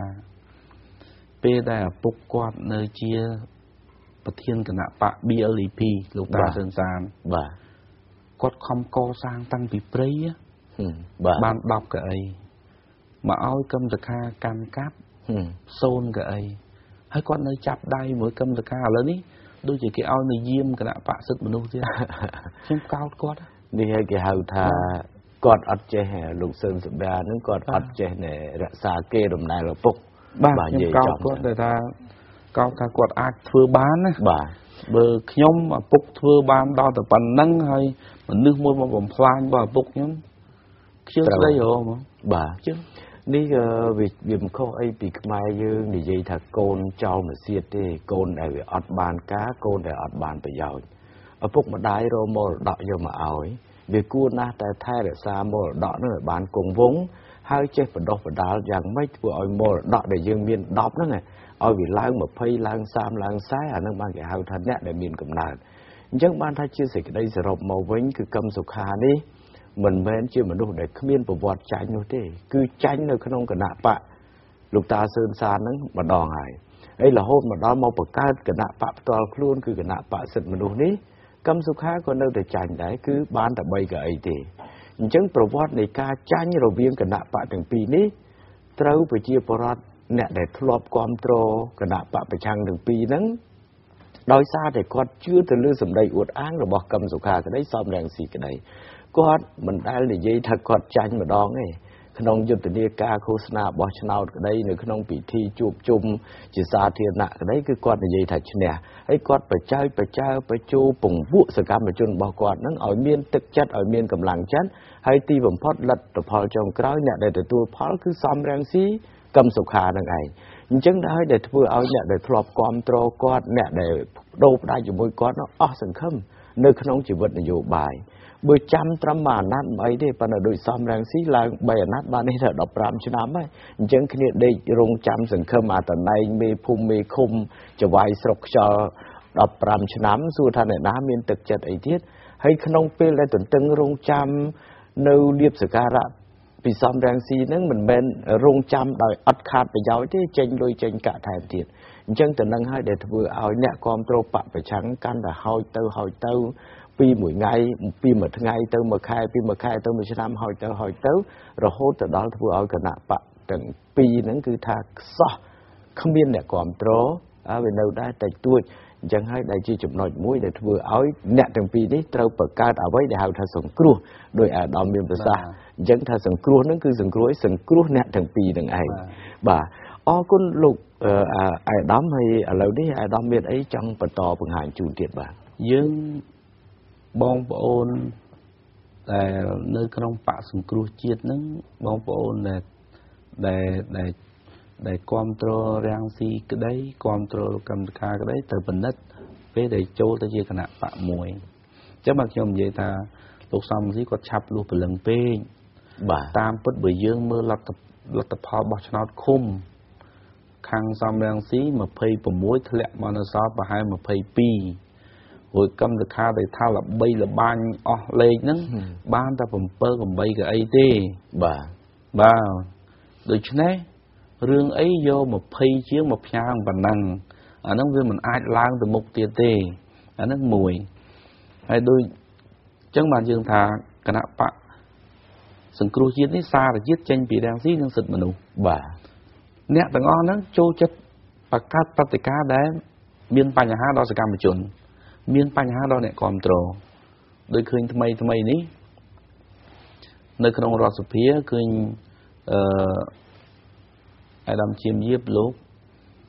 ពេលដែលឪពុកគាត់នៅជាប្រធានគណៈបក BLEP លោកតាសឿនសានបាទគាត់ខំកសាងតាំងពីព្រៃបាទបាន10កៅអីមកឲ្យកម្មសខាកាន់កាប់0កៅអី ហើយគាត់នៅចាប់ដៃមួយកឹមសខាឥឡូវនេះដូចជាគេឲ្យនៅយាមគណៈបកសិទ្ធិមនុស្សទៀតខ្ញុំកោតគាត់នេះហើយគេហៅថាគាត់អត់ចេះលោកសឿនសម្រានឹងគាត់អត់ចេះរក្សាគេដំណើរឪពុកបាទខ្ញុំកោតគាត់តែថាកោតថាគាត់អាចធ្វើបានណាបាទបើខ្ញុំឪពុកធ្វើបានដល់តែប៉ុណ្្នឹងហើយមនុស្សមួយមកបំផ្លាញរបស់ឪពុកខ្ញុំខ្ញុំស្ដីហ៎ហ្មងបាទខ្ញុំ នេះវាវាមិនខុសអីពីខ្មែរយើងនិយាយថាកូនចោលមកសៀតទេកូនដែលវាអត់បានការកូនដែលអត់បានប្រយោជន៍ឪពុកម្ដាយរមរតកយកមកឲ្យវាគួរណាស់តែថែរក្សាមរតកនោះឲ្យបានគង់វង្សហើយចេះបដោះបដាលយ៉ាងម៉េចធ្វើឲ្យមរតកដែលយើងមាន10ហ្នឹងឲ្យវាឡើង20ឡើង30ឡើង40អានឹងបានគេហៅថាអ្នកដែលមានកំណើតអញ្ចឹងបានថាជាសេចក្តីសរុបមកវិញគឺកឹមសុខានេះ មិនមែនជាមនុស្សដែលគ្មានប្រវត្តិចាញ់នោះទេ គឺចាញ់នៅក្នុងគណៈបកលោកតាសឿនសានហ្នឹងម្ដងហើយហើយរហូតមកដល់មកបង្កើតគណៈបកផ្ទាល់ខ្លួនគឺគណៈបកសិទ្ធិមនុស្សនេះកឹមសុខាក៏នៅតែចាញ់ដែរគឺបានតែ3កៅអីទេអញ្ចឹងប្រវត្តិនៃការចាញ់រវាងគណៈបកទាំងពីរនេះត្រូវប្រជាពលរដ្ឋអ្នកដែលធ្លាប់គ្រប់គ្រងគណៈបកប្រឆាំងទាំងពីរហ្នឹងដោយសារតែគាត់ជឿទៅលើសម្ដីអួតអាងរបស់កឹមសុខាក្តីសំរងស៊ីក្តី គាត់មិនដែលនិយាយថាគាត់ចាញ់ម្ដងទេក្នុងយុទ្ធនាការឃោសនាបោះឆ្នោតក្តីនៅក្នុងពិធីជួបជុំជាសាធារណៈក្តីគឺគាត់និយាយថាឈ្នះហើយគាត់បច្ច័យបច្ចើបជូពង្វក់សកម្មជនរបស់គាត់នឹងឲ្យមានទឹកចិត្តឲ្យមានកម្លាំងចិត្តហើយទីបំផុតលទ្ធផលចុងក្រោយអ្នកដែលទទួលផលគឺសំរងស៊ីកឹមសុខានឹងឯងអញ្ចឹងដែរដែលធ្វើឲ្យអ្នកដែលធ្លាប់គ្រប់គ្រងគាត់អ្នកដែលដូរផ្ដាច់ជាមួយគាត់នោះអស់សង្ឃឹមនៅក្នុងជីវិតនយោបាយ បើចាំត្រឹមមួយអាណត្តិមិនអីទេប៉ុន្តែដូចសំរងស៊ីឡើង3អាណត្តិបាននេះទៅ15ឆ្នាំហើយអញ្ចឹងគ្នាដេករងចាំសង្ឃឹមអាតណែងមេភូមិមេឃុំចវាយស្រុកខ្យល់15ឆ្នាំសួរថាអ្នកណាមានទឹកចិត្តអីទៀតហើយក្នុងពេលដែលទន្ទឹងរងចាំនៅលៀបសការៈពីសំរងស៊ីហ្នឹងមិនមែនរងចាំដោយអត់ខាតប្រយោជន៍ទេចេញលុយចេញកាក់ថែមទៀតអញ្ចឹងទៅនឹងហើយដែលធ្វើឲ្យអ្នកគ្រប់គ្រងបពប្រឆាំងកាន់តែហោចទៅហោចទៅ ពីមួយថ្ងៃពីមួយថ្ងៃទៅមួយខែពីមួយខែទៅមួយឆ្នាំហោចទៅហោចទៅ រហូតទៅដល់ធ្វើឲ្យគណៈបកទាំងពីរហ្នឹងគឺថាខ្សោះគ្មានអ្នកគ្រប់គ្រងហើយវានៅដែរតិចតួចអញ្ចឹងហើយដែលជាចំណុចមួយដែលធ្វើឲ្យអ្នកទាំងពីរនេះត្រូវបង្កើតអ្វីដែលហៅថាសង្គ្រោះដោយអាដាមមានប្រសាសន៍អញ្ចឹងថាសង្គ្រោះហ្នឹងគឺសង្គ្រោះសង្គ្រោះអ្នកទាំងពីរនឹងឯងបាទអរគុណលោកអាដាមហើយឥឡូវនេះអាដាមមានអីចង់បន្តបង្ហាញជូនទៀតបាទយើង បងប្អូនដែលនៅក្នុងបកសង្គ្រោះជាតិហ្នឹងបងប្អូនដែលដែលដែលដែលគ្រប់គ្រងរាំងស៊ីក្តីគ្រប់គ្រងកម្មការក្តីទៅពិនិត្យពេលដែលចូលទៅជាគណៈបកមួយអញ្ចឹងបាទខ្ញុំនិយាយថាលោកសំស៊ីគាត់ឆាប់លុះព្រលឹងពេកបាទតាមពិតបើយើងមើលលទ្ធលទ្ធផលបោះឆ្នោតឃុំខាងសំរាំងស៊ី26ធ្លាក់មកនៅសល់ប្រហែល22 រួចកម្មសខាដែលថាល្បីល្បាញអស់លេខហ្នឹងបានតែ7 8កៅអីទេបាទបាទដូច្នេះរឿងអីយក20ជាងមកផ្ញើប៉ុណ្ណឹងអាហ្នឹងវាមិនអាចឡើងទៅមុខទៀតទេអាហ្នឹងមួយហើយដូចអញ្ចឹងបានយើងថាគណៈបកសង្គ្រោះជាតិនេះសារជាតិចេញពីរាំងស៊ីនិងសិទ្ធិមនុស្សបាទអ្នកទាំងអស់ហ្នឹងចូលចិត្តបង្កើតប្រតិការដែលមានបញ្ហាដល់សកម្មជន មានបញ្ហាដល់អ្នកគ្រប់គ្រងដោយឃើញថ្មីថ្មីនេះ នៅក្នុងរដ្ឋសភាឃើញអឺអាដាមជាមយាបលោក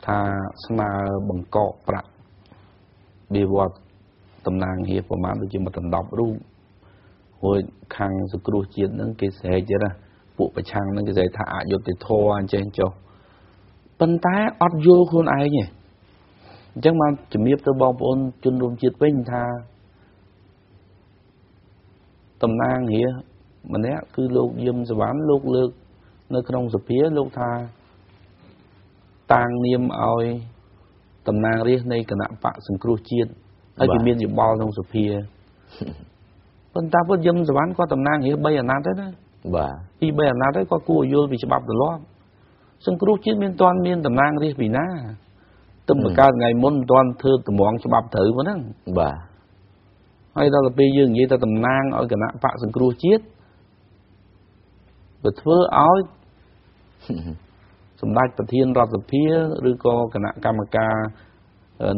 ថាស្នើបង្កកប្រាក់បៀវត្តតំណាងហៀប្រមាណដូចជាមួយ10រូបរួចខាងសង្គ្រោះជាតិហ្នឹងគេស្រែកណាពួកប្រឆាំងហ្នឹងគេស្រែកថាអយុត្តិធម៌អញ្ចឹងចុះប៉ុន្តែអត់យល់ខ្លួនឯងទេ អញ្ចឹងបានជំរាបទៅបងប្អូនជនរួមជាតិវិញថាតំណាងរាម្នាក់គឺលោកយឹមសវណ្ណលោកលើក នៅក្នុងសភាលោកថាតាំងនាមឲ្យតំណាងរាស្ត្រនៃគណៈបកសង្គ្រោះជាតិហើយគេមានយោបល់ក្នុងសភាប៉ុន្តែពុទ្ធយមសវណ្ណគាត់តំណាងរាស្ត្រ3អាណត្តិទេណាបាទពី3អាណត្តិហើយគាត់គួរយល់ពីច្បាប់ទម្លាប់សង្គ្រោះជាតិមានតាន់មានតំណាងរាស្ត្រពីណា ទៅបង្កើតថ្ងៃមុនមិនតាន់ធ្វើតម្រង់ច្បាប់ត្រូវប៉ុណ្ណឹងបាទហើយដល់ទៅពេលយើងនិយាយទៅតំណាងឲ្យគណៈបកសង្គ្រោះជាតិវាធ្វើឲ្យសម្ដេចប្រធានរដ្ឋសភាឬក៏គណៈកម្មការ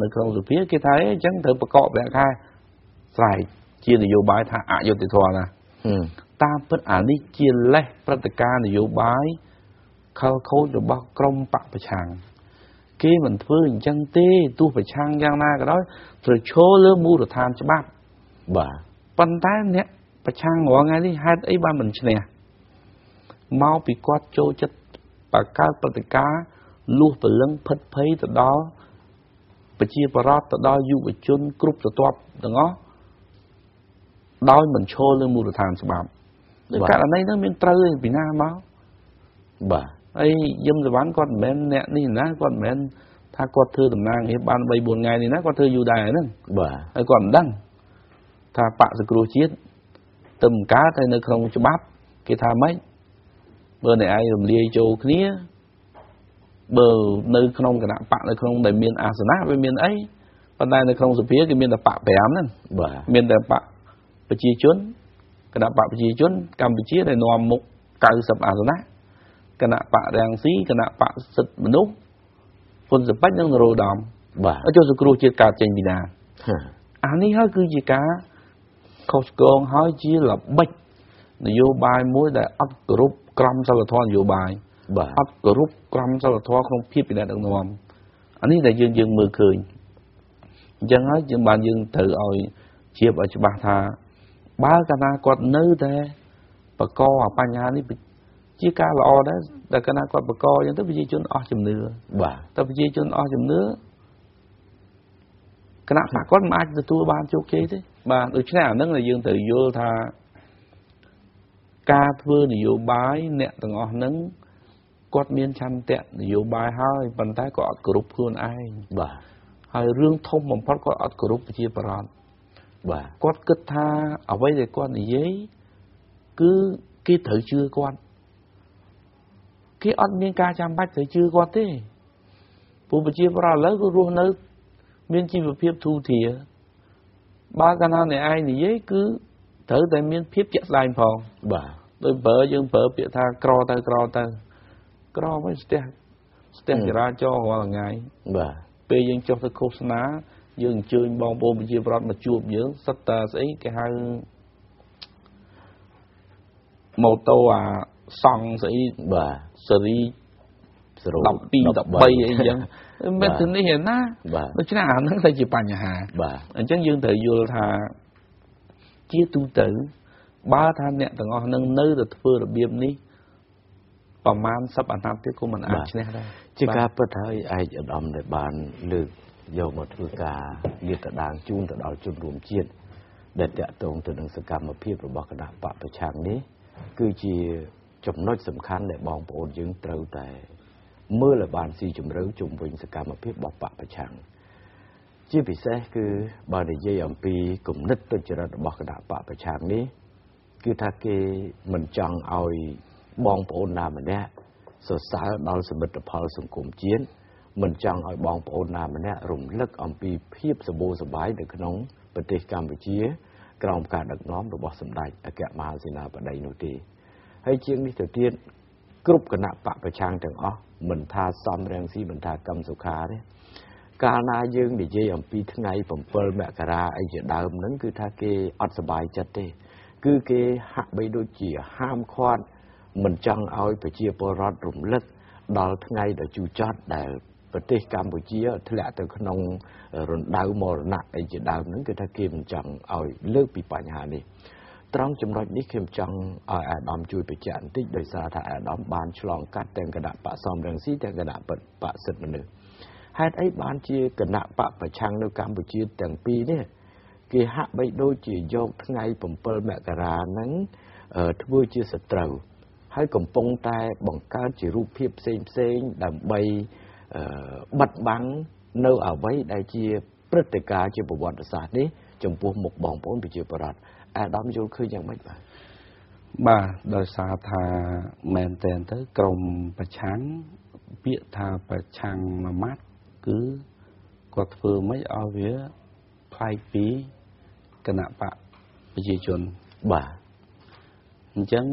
នៅក្នុងសភាគេថាអញ្ចឹងត្រូវប្រកបប្រាក់ខែស្រែកជានយោបាយថាអយុត្តិធម៌ណាតាមពិតអានេះជាលេសព្រឹត្តិការណ៍នយោបាយខលខូចរបស់ក្រមបកប្រឆាំង គេមិនធ្វើអញ្ចឹងទេទោះប្រឆាំងយ៉ាងណាក៏ដោយត្រូវឈរលើមូលដ្ឋានច្បាប់បាទប៉ុន្តែអ្នកប្រឆាំងរាល់ថ្ងៃនេះហេតុអីបានមិនឈ្នះមកពីគាត់ចូលចិត្តបកកើតប្រតិការលួសព្រលឹងភិតភ័យទៅដល់ប្រជាបរតទៅដល់យុវជន គ្រប់ស្រទាប់ទាំងអស់ដោយមិនឈលលើមូលដ្ឋានច្បាប់ដូចករណីហ្នឹងមានត្រូវពីណាមកបាទ ហើយយឹមសវណ្ណគាត់មិនមែនអ្នកនេះណាគាត់មិនមែនថាគាត់ធ្វើតំណាងរៀបបាន3 4ថ្ងៃនេះណាគាត់ធ្វើយូរដែរហ្នឹងបាទហើយគាត់មិនដឹងថាបកសង្គ្រោះជាតិទៅបង្កើតហើយនៅក្នុងច្បាប់គេថាម៉េចបើអ្នកឯងរំលាយចូលគ្នាបើនៅក្នុងគណៈបកនៅក្នុងដែលមានអាសនៈវាមានអីប៉ុន្តែនៅក្នុងសភាគេមានតែបក5ហ្នឹងបាទមានតែបកប្រជាជនគណៈបកប្រជាជនកម្ពុជាដែលនាំមុខ90អាសនៈ គណៈបករាំងស៊ីគណៈបកសិទ្ធិមនុស្សហ៊ុនសពេចនិងនរោត្តមបាទចូលសង្គ្រោះជាតិកើតចេញពីណាអានេះហើយគឺជាការខុសឆ្គងហើយជាល្បិចនយោបាយមួយដែលអត់គោរពក្រមសីលធម៌នយោបាយបាទអត់គោរពក្រមសីលធម៌ក្នុងភាពពីអ្នកដឹកនាំអានេះដែលយើងយើងមើលឃើញអញ្ចឹងហើយយើងបានយើងត្រូវឲ្យជាបឲ្យច្បាស់ថាបើកាលណាគាត់នៅតែបកកអាបញ្ហានេះ ជាការល្អដែរតែកាលណាគាត់បកកអញ្ចឹងទៅប្រជាជនអស់ជំនឿបាទតែប្រជាជនអស់ជំនឿគណៈបកគាត់មិនអាចទទួលបានជោគជ័យទេបាទដូច្នេះអានឹងយើងត្រូវយល់ថាការធ្វើនយោបាយអ្នកទាំងអស់ហ្នឹងគាត់មានឆន្ទៈនយោបាយហើយប៉ុន្តែគាត់អត់គ្រប់ខ្លួនឯងបាទហើយរឿងធំបំផុតគាត់អត់គ្រប់ប្រជាប្រដ្ឋបាទគាត់គិតថាអ្វីដែលគាត់និយាយគឺគេត្រូវជឿគាត់ គេអត់មានការចាំបាច់ត្រូវជឿគាត់ទេពួកប្រជាប្រដ្ឋឥឡូវគឺរស់នៅ មានជីវភាពធូរធារបើកាលណាអ្នកឯងនិយាយគឺត្រូវតែមានភាពជាក់ស្ដែងផងបាទដោយប្រើយើងប្រើពាក្យថាក្រទៅក្រទៅក្រមិនស្ទះស្ទះចរាចរណ៍រាល់ថ្ងៃបាទពេលយើងចុះទៅឃោសនាយើងអញ្ជើញបងប្អូនប្រជាប្រដ្ឋមកជួបយើងសិតតាស្អីគេហៅម៉ូតូអា សង់ស្អីបាទសេរី12 13អីចឹងមែនទៅនេះណាដូច្នេះអាហ្នឹងទៅជាបញ្ហាបាទអញ្ចឹងយើងត្រូវយល់ថាជាទូទៅបើថាអ្នកទាំងអស់នឹងនៅតែធ្វើរបៀបនេះប្រមាណ10អាណត្តិទៀតក៏មិនអាចឈ្នះដែរជាការពិតហើយឯកឧត្តមដែលបានលើកយកមកធ្វើការលាតត្រដាងជូនទៅដល់ជនរួមជាតិដែលតកតងទៅនឹងសកម្មភាពរបស់គណៈបកប្រឆាំងនេះគឺជា ចំណុចសំខាន់ដែលបងប្អូនយើងត្រូវតែមើលឲ្យបានស៊ីជម្រៅជុំវិញសកម្មភាពរបស់បកប្រឆាំងជាពិសេសគឺបើនិយាយអំពីគំនិតទុច្ចរិតរបស់គណៈបកប្រឆាំងនេះគឺថាគេមិនចង់ឲ្យបងប្អូនណាម្នាក់សរសើរដល់សមិទ្ធផលសង្គមជាតិមិនចង់ឲ្យបងប្អូនណាម្នាក់រំលឹកអំពីភាពសម្បូរសប្បាយនៅក្នុងប្រទេសកម្ពុជា ក្រោមការដឹកនាំរបស់សម្ដេចអគ្គមហាសេនាបតីនោះទេ ហើយជាងនេះទៅទៀតគ្រប់គណៈបកប្រឆាំងទាំងអស់មិនថាសំរងស៊ីមិនថាកម្មសុខាទេកាលណាយើងនិយាយអំពីថ្ងៃ7មករាអីជាដើមហ្នឹងគឺថាគេអត់សប្បាយចិត្តទេ គឺគេហាក់បីដូចជាហាមឃាត់មិនចង់ឲ្យប្រជាពលរដ្ឋរំលឹកដល់ថ្ងៃដ៏ជូរចត់ដែលប្រទេសកម្ពុជាធ្លាក់ទៅក្នុងរណ្ដៅមរណៈអីជាដើមហ្នឹងគឺថាគេមិនចង់ឲ្យលើកពីបញ្ហានេះ ត្រង់ចំណុចនេះខ្ញុំចង់ឲ្យអាដាមជួយបញ្ជាក់បន្តិចដោយសារថាអាដាមបានឆ្លងកាត់ទាំងគណៈបកសំរងស៊ីទាំងគណៈបកសិទ្ធិមនុស្សហេតុអីបានជាគណៈបកប្រឆាំងនៅកម្ពុជាទាំងពីរនេះគេហាក់បីដូចជាយកថ្ងៃ7មករាហ្នឹងធ្វើជាសត្រូវហើយកំពុងតែបង្កើតជារូបភាពផ្សេងផ្សេងដើម្បីបិទបាំងនៅអ្វីដែលជាព្រឹត្តិការណ៍ជាប្រវត្តិសាស្ត្រនេះ ចំពោះមុខបងប្អូនប្រជាពលរដ្ឋអាដាមយល់ឃើញយ៉ាងម៉េចបាទបាទដោយសារថាមែនតែនទៅក្រមប្រឆាំងពាក្យថាប្រឆាំងមួយម៉ាត់គឺគាត់ធ្វើមិនឲ្យវាផ្លែកពីគណៈបកប្រជាជនបាទអញ្ចឹង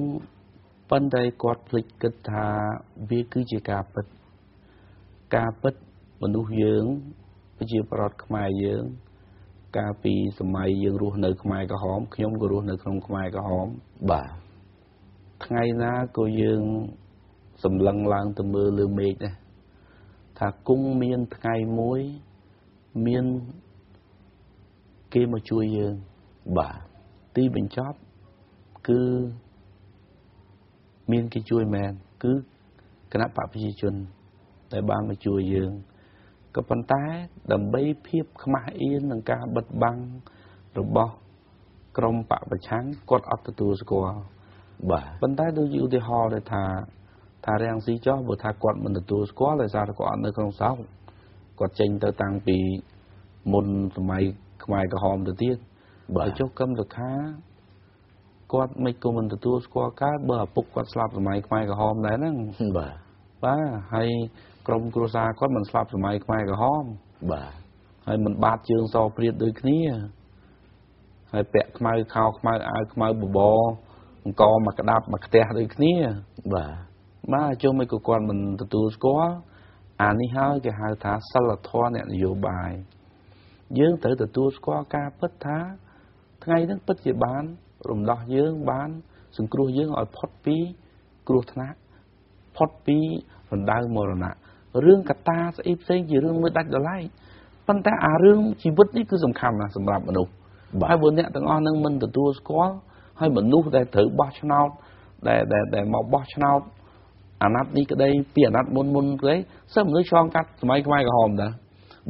ប៉ុន្តែគាត់ភ្លេចគិតថាវាគឺជាការពិតការពិតមនុស្សយើងប្រជាប្រដ្ឋខ្មែរយើង កាលពីសម័យយើងរស់នៅខ្មែរក្រហមខ្ញុំក៏រស់នៅក្នុងខ្មែរក្រហមបាទថ្ងៃណាក៏យើងសម្លឹងឡើងទៅមើលលើមេឃដែរថាគង់មានថ្ងៃមួយមានគេមកជួយយើងបាទទីបញ្ចប់គឺមានគេជួយមែនគឺគណៈបកប្រជាជនដែលបានមកជួយយើង ក៏ប៉ុន្តែដើម្បីភាពខ្មាស់អៀននឹងការបិទបាំងរបស់ក្រមបកប្រឆាំងគាត់អត់ទទួលស្គាល់បាទប៉ុន្តែដូចជាឧទាហរណ៍ដែលថាថារាំងស៊ីចោះបើថាគាត់មិនទទួលស្គាល់ដោយសារតែគាត់អត់នៅក្នុងសោកគាត់ចេញទៅតាំងពីមុនសម័យខ្មែរក្រហមទៅទៀតបើចុះកឹមសុខាគាត់មិនក៏មិនទទួលស្គាល់កើតបើឪពុកគាត់ស្លាប់សម័យខ្មែរក្រហមដែរហ្នឹងបាទបាទហើយ ក្រុមគ្រួសារគាត់មិនស្លាប់សម័យខ្មែរក្រហមបាទហើយមិនបាតជើងសព្រាតដូចគ្នាហើយពាក់ខ្មៅខោខ្មៅអាវខ្មៅបបរអង្គមកក្តាប់មកផ្ទះដូចគ្នាបាទបាទជុំមិនក៏គាត់មិនទទួលស្គាល់អានេះហើយគេហៅថាសិលធម៌អ្នកនយោបាយយើងត្រូវទទួលស្គាល់ការពិតថា ថ្ងៃហ្នឹងពិតជាបាន រំដោះយើងបាន សង្គ្រោះយើងឲ្យផុតពីគ្រោះថ្នាក់ផុតពីរណ្ដៅមរណៈ រឿងកតាស្អីផ្សេងជារឿងមួយដាច់ដライប៉ុន្តែអារឿងជីវិតនេះគឺសំខាន់ណាស់សម្រាប់មនុស្សហើយបើអ្នកទាំងអស់នឹងមិនទទួលស្គាល់ហើយមនុស្សដែលត្រូវបោះឆ្នោតដែលដែលមកបោះឆ្នោតអាណត្តិនេះក្តីពីអាណត្តិមុនមុនក្តីសឹមមនុស្សឆ្លងកាត់សម័យខ្មែរក្រហមដែរ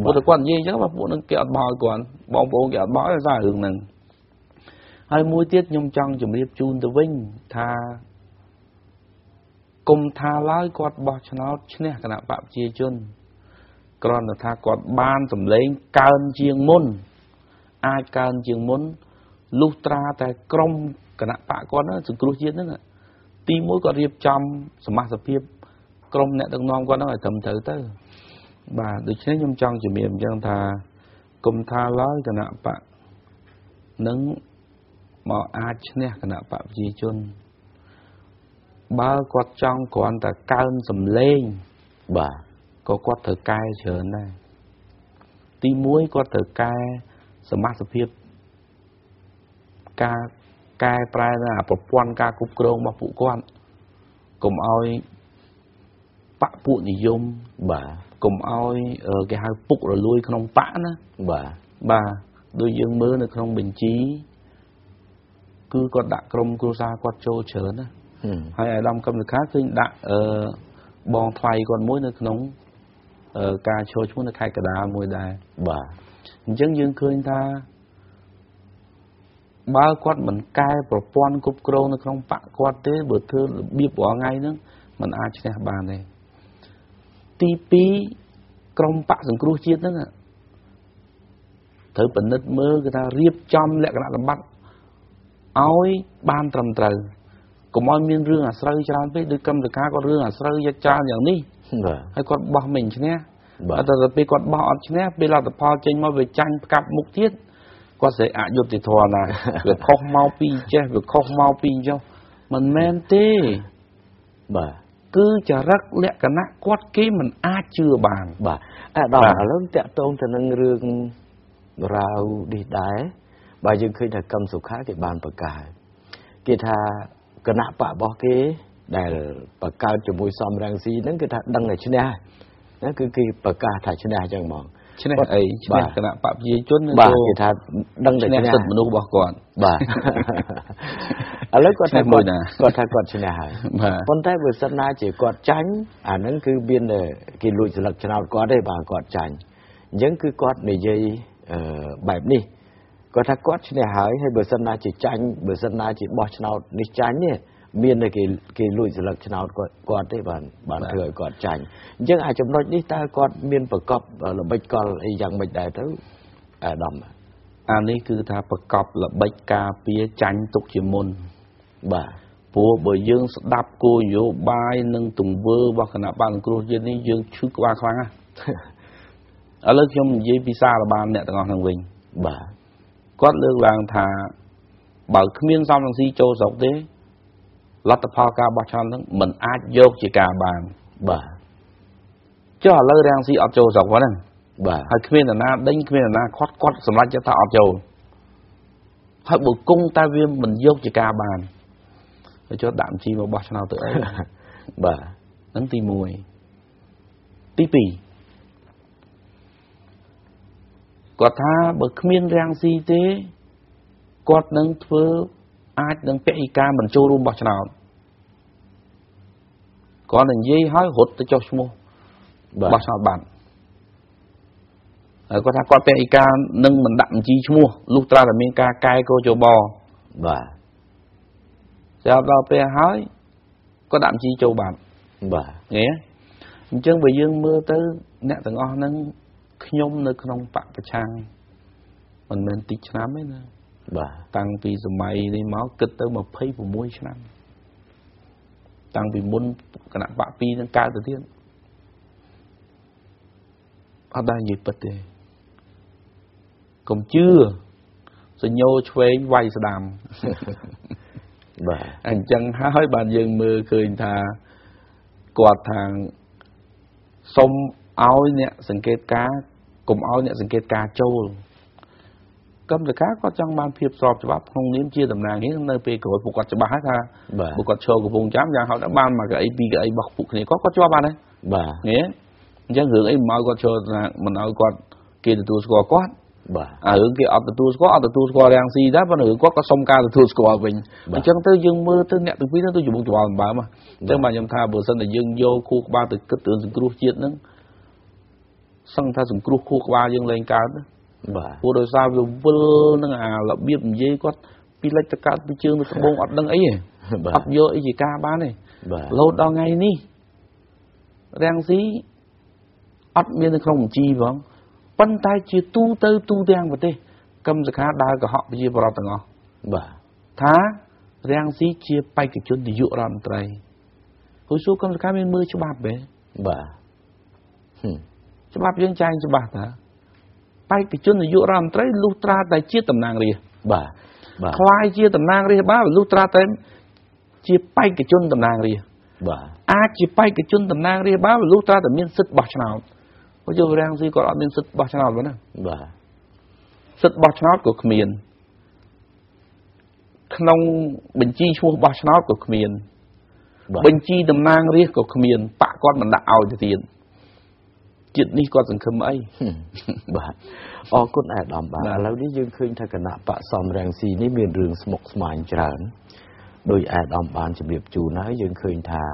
ព្រោះតែគាត់និយាយអញ្ចឹងពួកនឹងគេអត់បោគាត់បងប្អូនគេអត់បោដោយសាររឿងហ្នឹងហើយមួយទៀតខ្ញុំចង់ជម្រាបជូនទៅវិញថា គុំថាឡើយគាត់បោះឆ្នោតឈ្នះគណៈបកប្រជាជនគ្រាន់តែថាគាត់បានសម្លេងកើនជាងមុន អាចកើនជាងមុនលុះត្រាតែក្រុមគណៈបកគាត់ហ្នឹងសង្គ្រោះជាតិហ្នឹងទីមួយគាត់រៀបចំសមាជិកក្រុមអ្នកដឹកនាំគាត់ហ្នឹងឲ្យត្រឹមត្រូវទៅបាទដូច្នេះខ្ញុំចង់ជំរាបអញ្ចឹងថាគុំថាឡើយគណៈបកនឹងមកអាចឈ្នះគណៈបកប្រជាជន បើគាត់ចង់គ្រាន់តែកើនសម្លេងបាទក៏គាត់ត្រូវកែច្រើនដែរទី1គាត់ត្រូវកែសមាជិកការកែប្រែនៅប្រព័ន្ធការគ្រប់គ្រងរបស់ពួកគាត់កុំឲ្យបកពួកនិយមបាទកុំឲ្យគេហៅពុករលួយក្នុងបកណាបាទបាទដូចយើងមើលនៅក្នុងបញ្ជី គឺគាត់ដាក់ក្រុមគ្រួសារគាត់ចូលច្រើនណា ហើយអាដាមកម្មលខាឃើញដាក់អឺបងថ្លៃគាត់មួយនៅក្នុងការចូលឈ្មោះនៅខេត្តកដាលមួយដែរបាទអញ្ចឹងយើងឃើញថាបើគាត់មិនកែប្រព័ន្ធគ្រប់គ្រងនៅក្នុងបកគាត់ទេបើធ្វើរបៀបរាល់ថ្ងៃហ្នឹងมันអាចឈ្នះបានទេទី2ក្រមបកសង្គ្រោះជាតិហ្នឹងត្រូវពិនិត្យមើលគេថារៀបចំលក្ខណៈសម្បត្តិឲ្យបានត្រឹមត្រូវ កុំឲ្យមានរឿងអាស្រូវច្រើនពេកដូចកម្មសខាគាត់រឿងអាស្រូវយកច្រើនយ៉ាងនេះបាទហើយគាត់បោះមិញឈ្នះបាទតែទៅពេលគាត់បោះអត់ឈ្នះពេលលទ្ធផលចេញមកវាចាញ់ផ្កាប់មុខទៀតគាត់ស្រែកអយុត្តិធម៌ណាវាខុសមកពីចេះវាខុសមកពីចុះមិនមែនទេបាទគឺចរិតលក្ខណៈគាត់គេមិនអាចជឿបានបាទអាដល់ឥឡូវតាក់ទងទៅនឹងរឿងរាវនេះដែរបើយើងឃើញថាកម្មសុខាគេបានប្រកាសគេថា គណៈបករបស់គេ ដែលបង្កើតជាមួយសំរងស៊ីហ្នឹងគឺថាដឹងតែឈ្នះណាគឺគេប្រកាសថាឈ្នះអញ្ចឹងហ្មងឈ្នះអីឈ្នះគណៈបកប្រជាជនបាទគេថាដឹងតែឈ្នះសិទ្ធិមនុស្សរបស់គាត់បាទឥឡូវគាត់ថាគាត់គាត់ថាគាត់ឈ្នះហើយប៉ុន្តែបើសិនណាជាគាត់ចាញ់អាហ្នឹងគឺមានគេលួចស្លឹកឆ្នោតគាត់ទេបាទគាត់ចាញ់អញ្ចឹងគឺគាត់និយាយបែបនេះ គាត់ថាគាត់ឈ្នះហើយហើយបើសិនណាជាចាញ់បើសិនណាជាបោះឆ្នោតនេះចាញ់នេះមានតែគេគេលួចស្លឹកឆ្នោតគាត់គាត់ទេបានបានធ្វើឲ្យគាត់ចាញ់អញ្ចឹងអាចំណុចនេះតើគាត់មានប្រកបល្បិចកលអីយ៉ាងម៉េចដែរទៅអាដាមអានេះគឺថាប្រកបល្បិចការពារចាញ់ទុកជាមុនបាទព្រោះបើយើង ស្ដាប់គោលនយោបាយនិងទង្វើរបស់គណៈបាលសង្គ្រោះជាតិនេះយើងឈឺក្បាលខ្លាំងណាស់ឥឡូវខ្ញុំនិយាយពីសារបានអ្នកទាំងអស់ហ្នឹងវិញបាទ គាត់លើកឡើងថាបើគ្មានសំរងស៊ីចូលស្រុកទេលទ្ធផលការបោះឆ្នោតហ្នឹងมันអាចយកជាការបានបាទចុះឥឡូវរាំងស៊ីអត់ចូលស្រុកហ្នឹងបាទហើយគ្មាននរណាដេញគ្មាននរណាខាត់គាត់សម្រេចចិត្តថាអត់ចូលហើយបើគង់តែវាមិនយកជាការបានហើយចុះដាក់បញ្ជីមកបោះឆ្នោតទៅអីបាទហ្នឹងទី1ទី2 គាត់ថាបើគ្មានរាំងស៊ីទេគាត់នឹងធ្វើអាចនឹងពហិការមិនចូលរួមបោះឆ្នោតគាត់នឹងនិយាយឲ្យរត់ទៅចុះឈ្មោះបោះឆ្នោតបានហើយគាត់ថាគាត់ពហិការនឹងមិនដាក់បញ្ជីឈ្មោះលុះត្រាតែមានការកែកោជបបាទស្រាប់ដល់ពេលហើយគាត់ដាក់បញ្ជីចូលបានបាទឃើញអញ្ចឹងបើយើងមើលទៅអ្នកទាំងអស់ហ្នឹង ខ្ញុំនៅក្នុងបកប្រឆាំងមិនមែនតិចឆ្នាំទេណាបាទតាំងពីសម័យនេះមកគិតទៅ26ឆ្នាំ តាំងពីមុនគណៈបក2នឹងកើតទៅទៀតអត់ដែរនិយាយពិតទេកុំជឿសញ្ញោឆ្វេងវាយស្ដាំបាទអញ្ចឹងហើយបានយើងមើលឃើញថាគាត់ថាសុំឲ្យអ្នកសង្កេតការ កុំឲ្យអ្នកសង្កេតការចូលកម្មសិកាគាត់ចង់បានភាពស្របច្បាប់ក្នុងនាមជាតំណាងនេះនៅពេលក្រោយពួកគាត់ច្បាស់ហើយថាពួកគាត់ឈរកំពុងចាំយ៉ាងហោចបានមកកៅអីពីរកៅអីរបស់ពួកគ្នាគាត់គាត់ជាប់បានហើយបាទនេះអញ្ចឹងរឿងអីមិនឲ្យគាត់ឈរមិនឲ្យគាត់គេទទួលស្គាល់គាត់បាទអារឿងគេអត់ទទួលស្គាល់អត់ទទួលស្គាល់រាំងស៊ីដែរប៉ុន្តែរឿងគាត់ក៏សុំការទទួលស្គាល់វិញអញ្ចឹងទៅយើងមើលទៅអ្នកទាំងពីរទៅច្បងច្បល់អំបើមកអញ្ចឹងបាទខ្ញុំថាបើសិនតែយើងយកខួរក្បាលទៅគិតរឿងសង្គ្រោះជាតិហ្នឹង សឹងថាសង្គ្រោះខួរក្បាលយើងលែងកើតបាទព្រោះដោយសារវាវិលនឹងអារបៀបនិយាយគាត់ពីលិចទៅកើតពីជើងទៅត្បូងអត់ដឹងអីទេអត់យកអីជាការបានទេបាទរហូតដល់ថ្ងៃនេះរាំងស៊ីអត់មាននៅក្នុងបញ្ជីផងប៉ុន្តែជាទូទៅទូទាំងប្រទេសកម្មសខាដើរកុហកប្រជាប្រដ្ឋទាំងអស់បាទថារាំងស៊ីជាបេក្ខជននាយករដ្ឋមន្ត្រីហ៊ុយស៊ូកម្មសខាមានមើលច្បាប់ទេបាទ ច្បាប់យើងចែងច្បាស់ថាបេក្ខជននាយករដ្ឋមន្ត្រីលុះត្រាតែជាតំណាងរាស្ត្របាទបាទខ្លាយជាតំណាងរាស្ត្របាទលុះត្រាតែជាបេក្ខជនតំណាងរាស្ត្របាទអាចជាបេក្ខជនតំណាងរាស្ត្របានលុះត្រាតែមានសិទ្ធិបោះឆ្នោតព្រោះយើងរាំងស៊ីគាត់អត់មានសិទ្ធិបោះឆ្នោតប៉ុណ្ណាបាទសិទ្ធិបោះឆ្នោតក៏គ្មានក្នុងបញ្ជីឈ្មោះបោះឆ្នោតក៏គ្មានបញ្ជីតំណាងរាស្ត្រក៏គ្មានបាក់គាត់មិនដាក់ឲ្យទៅទៀត ជាតិនេះគាត់សង្ឃឹមអីបាទអរគុណអាដាមបាទឥឡូវនេះយើងឃើញថាគណៈបកសំរងស៊ីនេះមានរឿងស្មុគស្មាញច្រើនដោយអាដាមបានជម្រាបជូនហើយយើងឃើញថា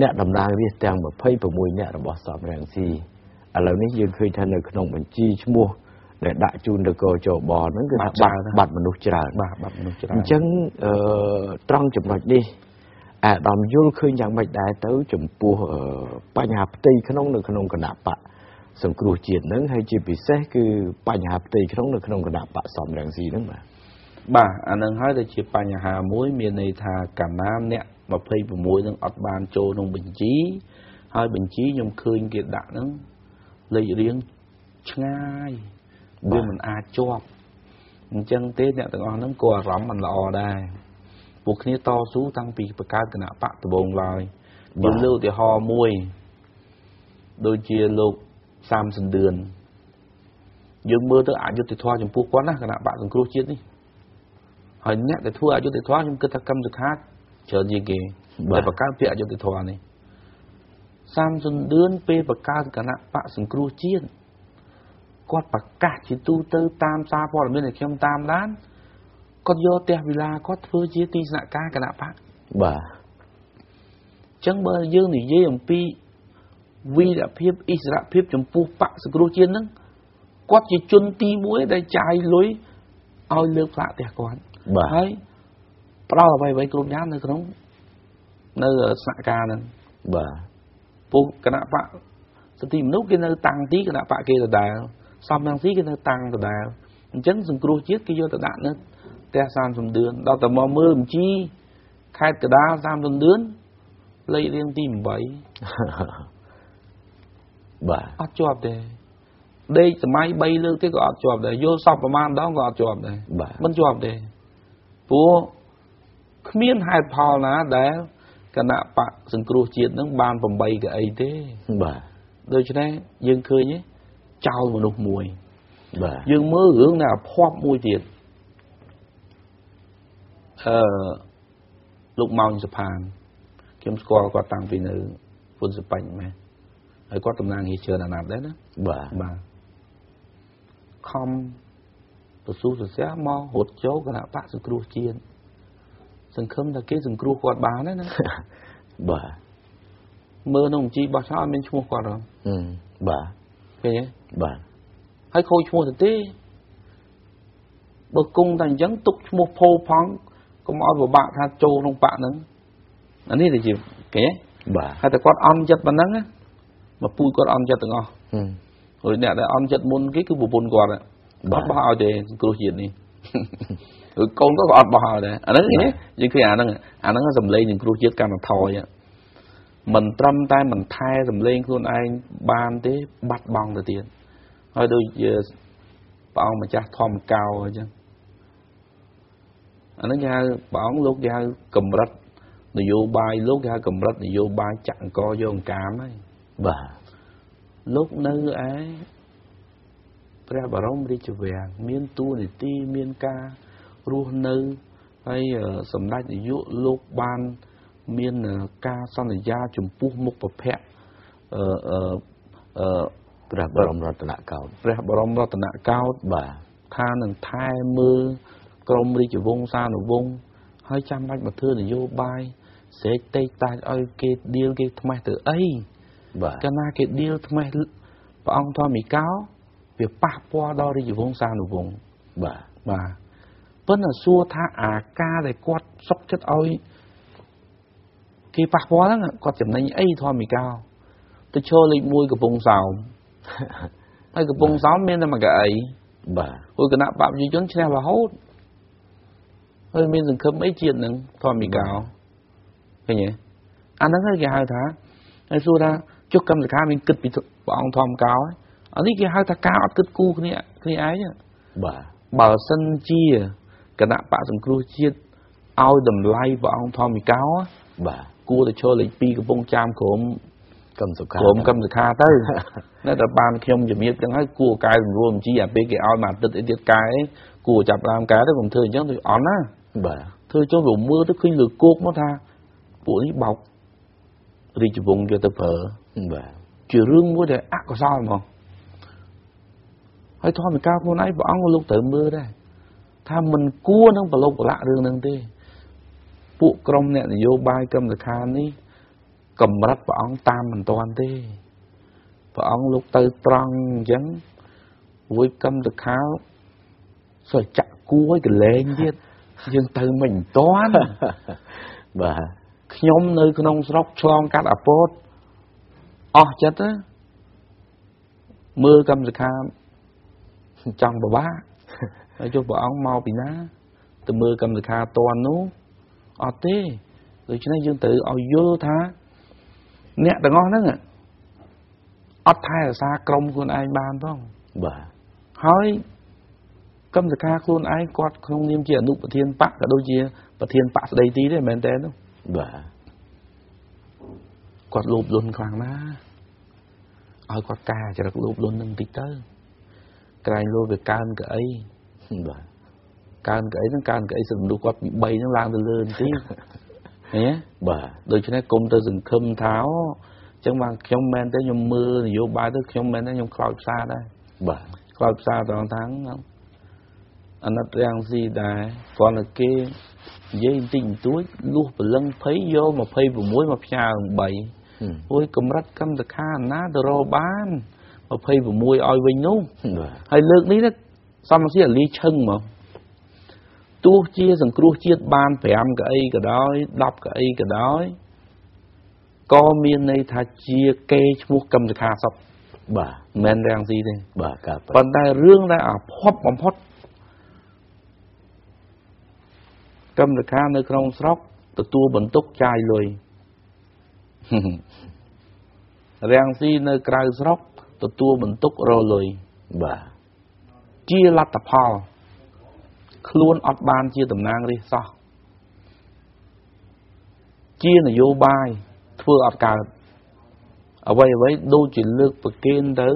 អ្នកតំណាងរាស្ត្រទាំង26អ្នករបស់សំរងស៊ីឥឡូវនេះយើងឃើញថានៅក្នុងបញ្ជីឈ្មោះដែលដាក់ជូនទៅកជបហ្នឹងគឺថាបាត់បាត់មនុស្សច្រើនបាទបាត់មនុស្សច្រើនអញ្ចឹងអឺត្រង់ចំណុចនេះ អាដាមយល់ឃើញយ៉ាងម៉េចដែរទៅ ចំពោះបញ្ហាផ្ទៃក្នុងនៅក្នុងគណៈបកសង្គ្រោះជាតិហ្នឹងហើយជាពិសេសគឺបញ្ហាផ្ទៃក្នុងនៅក្នុងគណៈបកសំរងស៊ីហ្នឹងបាទបាទអានឹងហើយដែលជាបញ្ហាមួយ មានន័យថាកាលណាអ្នក26នឹងអត់បានចូលក្នុងបញ្ជី ហើយបញ្ជីខ្ញុំឃើញគេដាក់ហ្នឹងលេខរៀងឆ្ងាយវាមិនអាចជាប់អញ្ចឹងទេអ្នកទាំងអស់ហ្នឹងក៏អារម្មណ៍មិនល្អដែរ ពួកគ្នាតស៊ូតាំងពីបង្កើតគណៈបកដំបងឡើយយើងលើកឧទាហរណ៍មួយដូចជាលោកសាមសណ្ដឿនយើងមើលទៅអយុត្តិធម៌ចំពោះគាត់ណាគណៈបកសង្គ្រោះជាតិនេះហើយអ្នកដែលធ្វើអយុត្តិធម៌ខ្ញុំគិតថាកម្មសុខាច្រើនជាងគេដែលបង្កើតពាក្យអយុត្តិធម៌នេះសាមសុនដឿនពេលបង្កើតគណៈបកសង្គ្រោះជាតិគាត់ប្រកាសជាទូទៅតាមសារព័ត៌មានដែលខ្ញុំតាមដាន គាត់យកផ្ទះវិឡាគាត់ធ្វើជាទីស្នាក់ការគណៈបកបាទអញ្ចឹងបើយើងនិយាយអំពីវីរភាពអិសរភាពចំពោះបកសង្គ្រោះជាតិហ្នឹងគាត់ជាជនទី1ដែលចាយលុយឲ្យលើកផ្លាកផ្ទះគាត់បាទហើយផ្ដល់អ្វីអ្វីគ្រប់យ៉ាងនៅក្នុងនៅស្នាក់ការហ្នឹងបាទពួកគណៈបកសិទ្ធិមនុស្សគេនៅតាំងទីគណៈបកគេដដែលសំរងស៊ីគេនៅតាំងដដែលអញ្ចឹងសង្គ្រោះជាតិគេយកទៅដាក់នៅ ផ្ទះ30ដឿនដល់តែមកមើលបញ្ជីខេត្តកដាល30ដឿនលេខរៀងទី8បាទអត់ជាប់ទេដេកសម័យ3លើកទៀតក៏អត់ជាប់ដែរយល់សពប្រមាណដងក៏អត់ជាប់ដែរមិនជាប់ទេព្រោះគ្មានហេតុផលណាដែលគណៈបកសង្គ្រោះជាតិនឹងបាន8កៅអីទេបាទដូច្នេះយើងឃើញចោលមនុស្សមួយបាទយើងមើលរឿងដែលអភ័ព្វមួយទៀត អឺលោកម៉ោងសុផានខ្ញុំស្គាល់គាត់តាំងពីនៅពុនសបាញ់ម៉ែហើយគាត់តំណាងរាជច្រើនអាណត្តិដែរណាបាទបាទខំទៅស៊ូសរសះមករត់ចូលគណៈបកសង្គ្រោះជាតិសង្ឃឹមថាគេសង្គ្រោះគាត់បានណាបាទមើលក្នុងបញ្ជីបោះឆ្នោតមានឈ្មោះគាត់ហ៎បាទឃើញទេបាទហើយខូចឈ្មោះទៅទេបើគង់តែអញ្ចឹងទុកឈ្មោះផោផង់ កុំឲ្យពិបាកថាចូលក្នុងបកហ្នឹងអានេះទៅជាគេបាទហើយតែគាត់អន់ចិត្តប៉ុណ្ណឹងមកពូជគាត់អន់ចិត្តទាំងអស់ហើយអ្នកដែលអន់ចិត្តមុនគេគឺប្រពន្ធគាត់បាត់បោះឲ្យទេសង្គ្រោះជាតិនេះឬកូនក៏អត់បោះឲ្យដែរអាហ្នឹងយើងឃើញអាហ្នឹងអាហ្នឹងសំឡេងនឹងគ្រោះជាតិកម្មថយមិនត្រឹមតែមិនថែសំឡេងខ្លួនឯងបានទេបាត់បង់ទៅទៀតហើយដូចជាព្រះអង្គម្ចាស់ធម្មកោអញ្ចឹង អាហ្នឹងគេហៅព្រះអង្គលោកគេហៅកម្រិតនយោបាយលោកគេហៅកម្រិតនយោបាយចាក់អង្គយកអង្កាមហើយបាទលោកនៅឯព្រះបរមរាជវាំងមានតួនាទីមានការរស់នៅហើយសម្ដេចនាយកលោកបានមានការសន្យាចំពោះមុខប្រភពអឺអឺព្រះបរមរតនកោដ្ឋព្រះបរមរតនកោដ្ឋបាទថានឹងថែមើល ក្រមរាជវង្សានុវង្សហើយចាំបាច់មកធ្វើនយោបាយស្រែកតេកតាចឲ្យគេឌីលគេថ្មេះទៅអីបាទកាលណាគេឌីលថ្មេះព្រះអង្គធម្មិកោវាប៉ះពាល់ដល់រាជវង្សានុវង្សបាទបាទប៉ុន្តែសួរថាអាការដែលគាត់សុកចិត្តឲ្យគេប៉ះពាល់ហ្នឹងគាត់ចំណេញអីធម្មិកោទៅឈរលេខ1កំពង់សោមហើយកំពង់សោមមានតែមួយកៅអីបាទព្រោះគណៈបព្វជិជនឈ្នះរហូត ហើយមានសង្ឃឹមអីជាតិនឹងធម្មិកោឃើញទេអាហ្នឹងគេហៅថាហើយសួរថាចុះកម្មសខាមានគិតពីព្រះអង្គធម្មកោអានេះគេហៅថាការអត់គិតគូគ្នាគ្នាឯងបាទបើសិនជាគណៈបកសង្គ្រោះជាតិឲ្យតម្លៃព្រះអង្គធម្មិកោបាទគួរតែឈរលេខ2កំពុងចាមក្រុមកម្មសុខាក្រុមកម្មសុខាទៅនៅតែបានខ្ញុំជំរាបចឹងហើយគួរកែសម្រួលបញ្ជីអាពេលគេឲ្យមួយអាទិត្យអីទៀតកែគួរចាប់ដើមកែទៅខ្ញុំធ្វើអញ្ចឹងទៅអន់ណា បាទធ្វើចុះរមើលទៅឃើញលើគោកមកថាពួកនេះបោករាជវង្សយកទៅប្រើបាទជារឿងមួយដែលអកុសលហ្មងហើយធម្មការខ្លួនឯងព្រះអង្គលោកត្រូវមើលដែរថាមិនគួរនឹងប្រឡូកប្រឡាក់រឿងហ្នឹងទេ ពួកក្រុមអ្នកនយោបាយកម្មសខានេះកម្រិតព្រះអង្គតាមមិនទាន់ទេព្រះអង្គលោកទៅត្រង់អញ្ចឹងរួយកម្មសខាសើចាក់គួរឲ្យកលែងទៀត យើងទៅមិនទាន់បាទខ្ញុំនៅក្នុងស្រុកឆ្លងកាត់អាពតអស់ចិត្តណាមើលកម្មសខាចង់ពិបាកហើយចុះព្រះអង្គមកពីណាទៅមើលកម្មសិក្ខាតននោះអត់ទេដូច្នេះយើងត្រូវឲ្យយល់ថា អ្នកទាំងអស់ហ្នឹងអត់ថែរក្សាក្រុមខ្លួនឯងបានផងបាទហើយ កម្មសិក្ខាខ្លួនឯងគាត់ក្នុងនាមជាអនុប្រធានបកក៏ដូចជា ប្រធានបកស្ដីទីដែរមែនតើនោះបាទគាត់លោភលន់ខ្លាំងណាស់ឲ្យគាត់កែចរិតលោភលន់នឹងបន្តិចទៅក្រែងលោវាកើនកៅអីបាទកើនកៅអីហ្នឹងកើនកៅអីសិទ្ធិមនុស្សគាត់ពី3ហ្នឹងឡើងទៅលើបន្តិចហ៎បាទដូច្នេះគុំទៅសង្ឃឹមថាអូអញ្ចឹងបានខ្ញុំមែនទេខ្ញុំមើលនយោបាយទៅខ្ញុំមែនទេខ្ញុំខ្លោចផ្សារដែរបាទខ្លោចផ្សារត្រង់ថាង អាណិតរាំងស៊ីដែរគ្រាន់តែគេនិយាយបន្តិចបន្តួចលុះព្រលឹងភ័យយក26មកផ្ញើ8អូយកម្រិតកម្មសខាណាទៅរកបាន26ឲ្យវិញនោះហើយលើកនេះសំស៊ីអាលីឈឹងមកទោះជាសង្គ្រោះជាតិបាន5កៅអីក៏ដោយ10កៅអីក៏ដោយក៏មានន័យថាជាគេឈ្មោះកម្មសខាសពបាទមិនមែនរាំងស៊ីទេបាទកើតប៉ុន្តែរឿងដែលអាភ័ព្វបំផុត កម្មសខានៅក្នុងស្រុកទទួលបន្ទុកចាយលុយរាំងស៊ីនៅក្រៅស្រុកទទួលបន្ទុករលុយបាទជាលទ្ធផល ខ្លួនអត់បានជាតំណាងរាស្ត្រសោះជានយោបាយធ្វើអត់កើតអ្វីអ្វីដូចជាលើកប្រគេនទៅ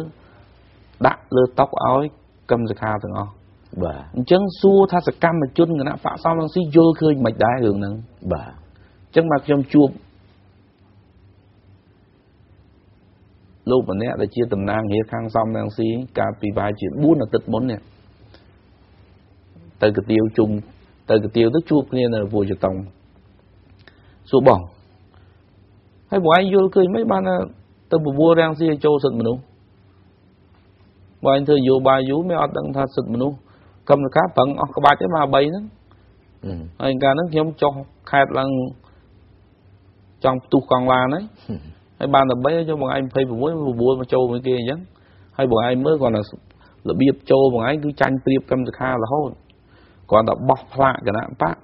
ដាក់លើតុឲ្យកម្មសខាទាំងអស់ បាទអញ្ចឹងសួរថាសកម្មជនគណៈបកសំរងស៊ីយល់ឃើញមិនដែររឿងហ្នឹងបាទអញ្ចឹងមកខ្ញុំជួបលោកម្នាក់ដែលជាតំណាងរាជខាងសំរងស៊ីកាលពីវាយជា4អាទិត្យមុននេះទៅកាទៀវជុំទៅកាទៀវទៅជួបគ្នានៅពួរចតុងសួរបងហើយបងឯងយល់ឃើញមិនបានទៅបបួលរាំងស៊ីឲ្យចូលសិទ្ធិមនុស្សបងឯងធ្វើយោបាយយូរមិនអត់ដឹងថាសិទ្ធិមនុស្ស កម្មការប្រឹងអស់ក្បាច់ទេមក3ហ្នឹងហើយកាលហ្នឹងខ្ញុំចុះខេតឡើងចង់ផ្ទុះកង់ឡានហើយហើយបានតែ3យកបងឯង26 9មកចូលមួយគេអញ្ចឹងហើយបងឯងមើលគាត់ថារបៀបចូលបងឯងគឺចាញ់ព្រៀបកម្មសខារហូតគាត់តែបោះផ្លាកគណៈបក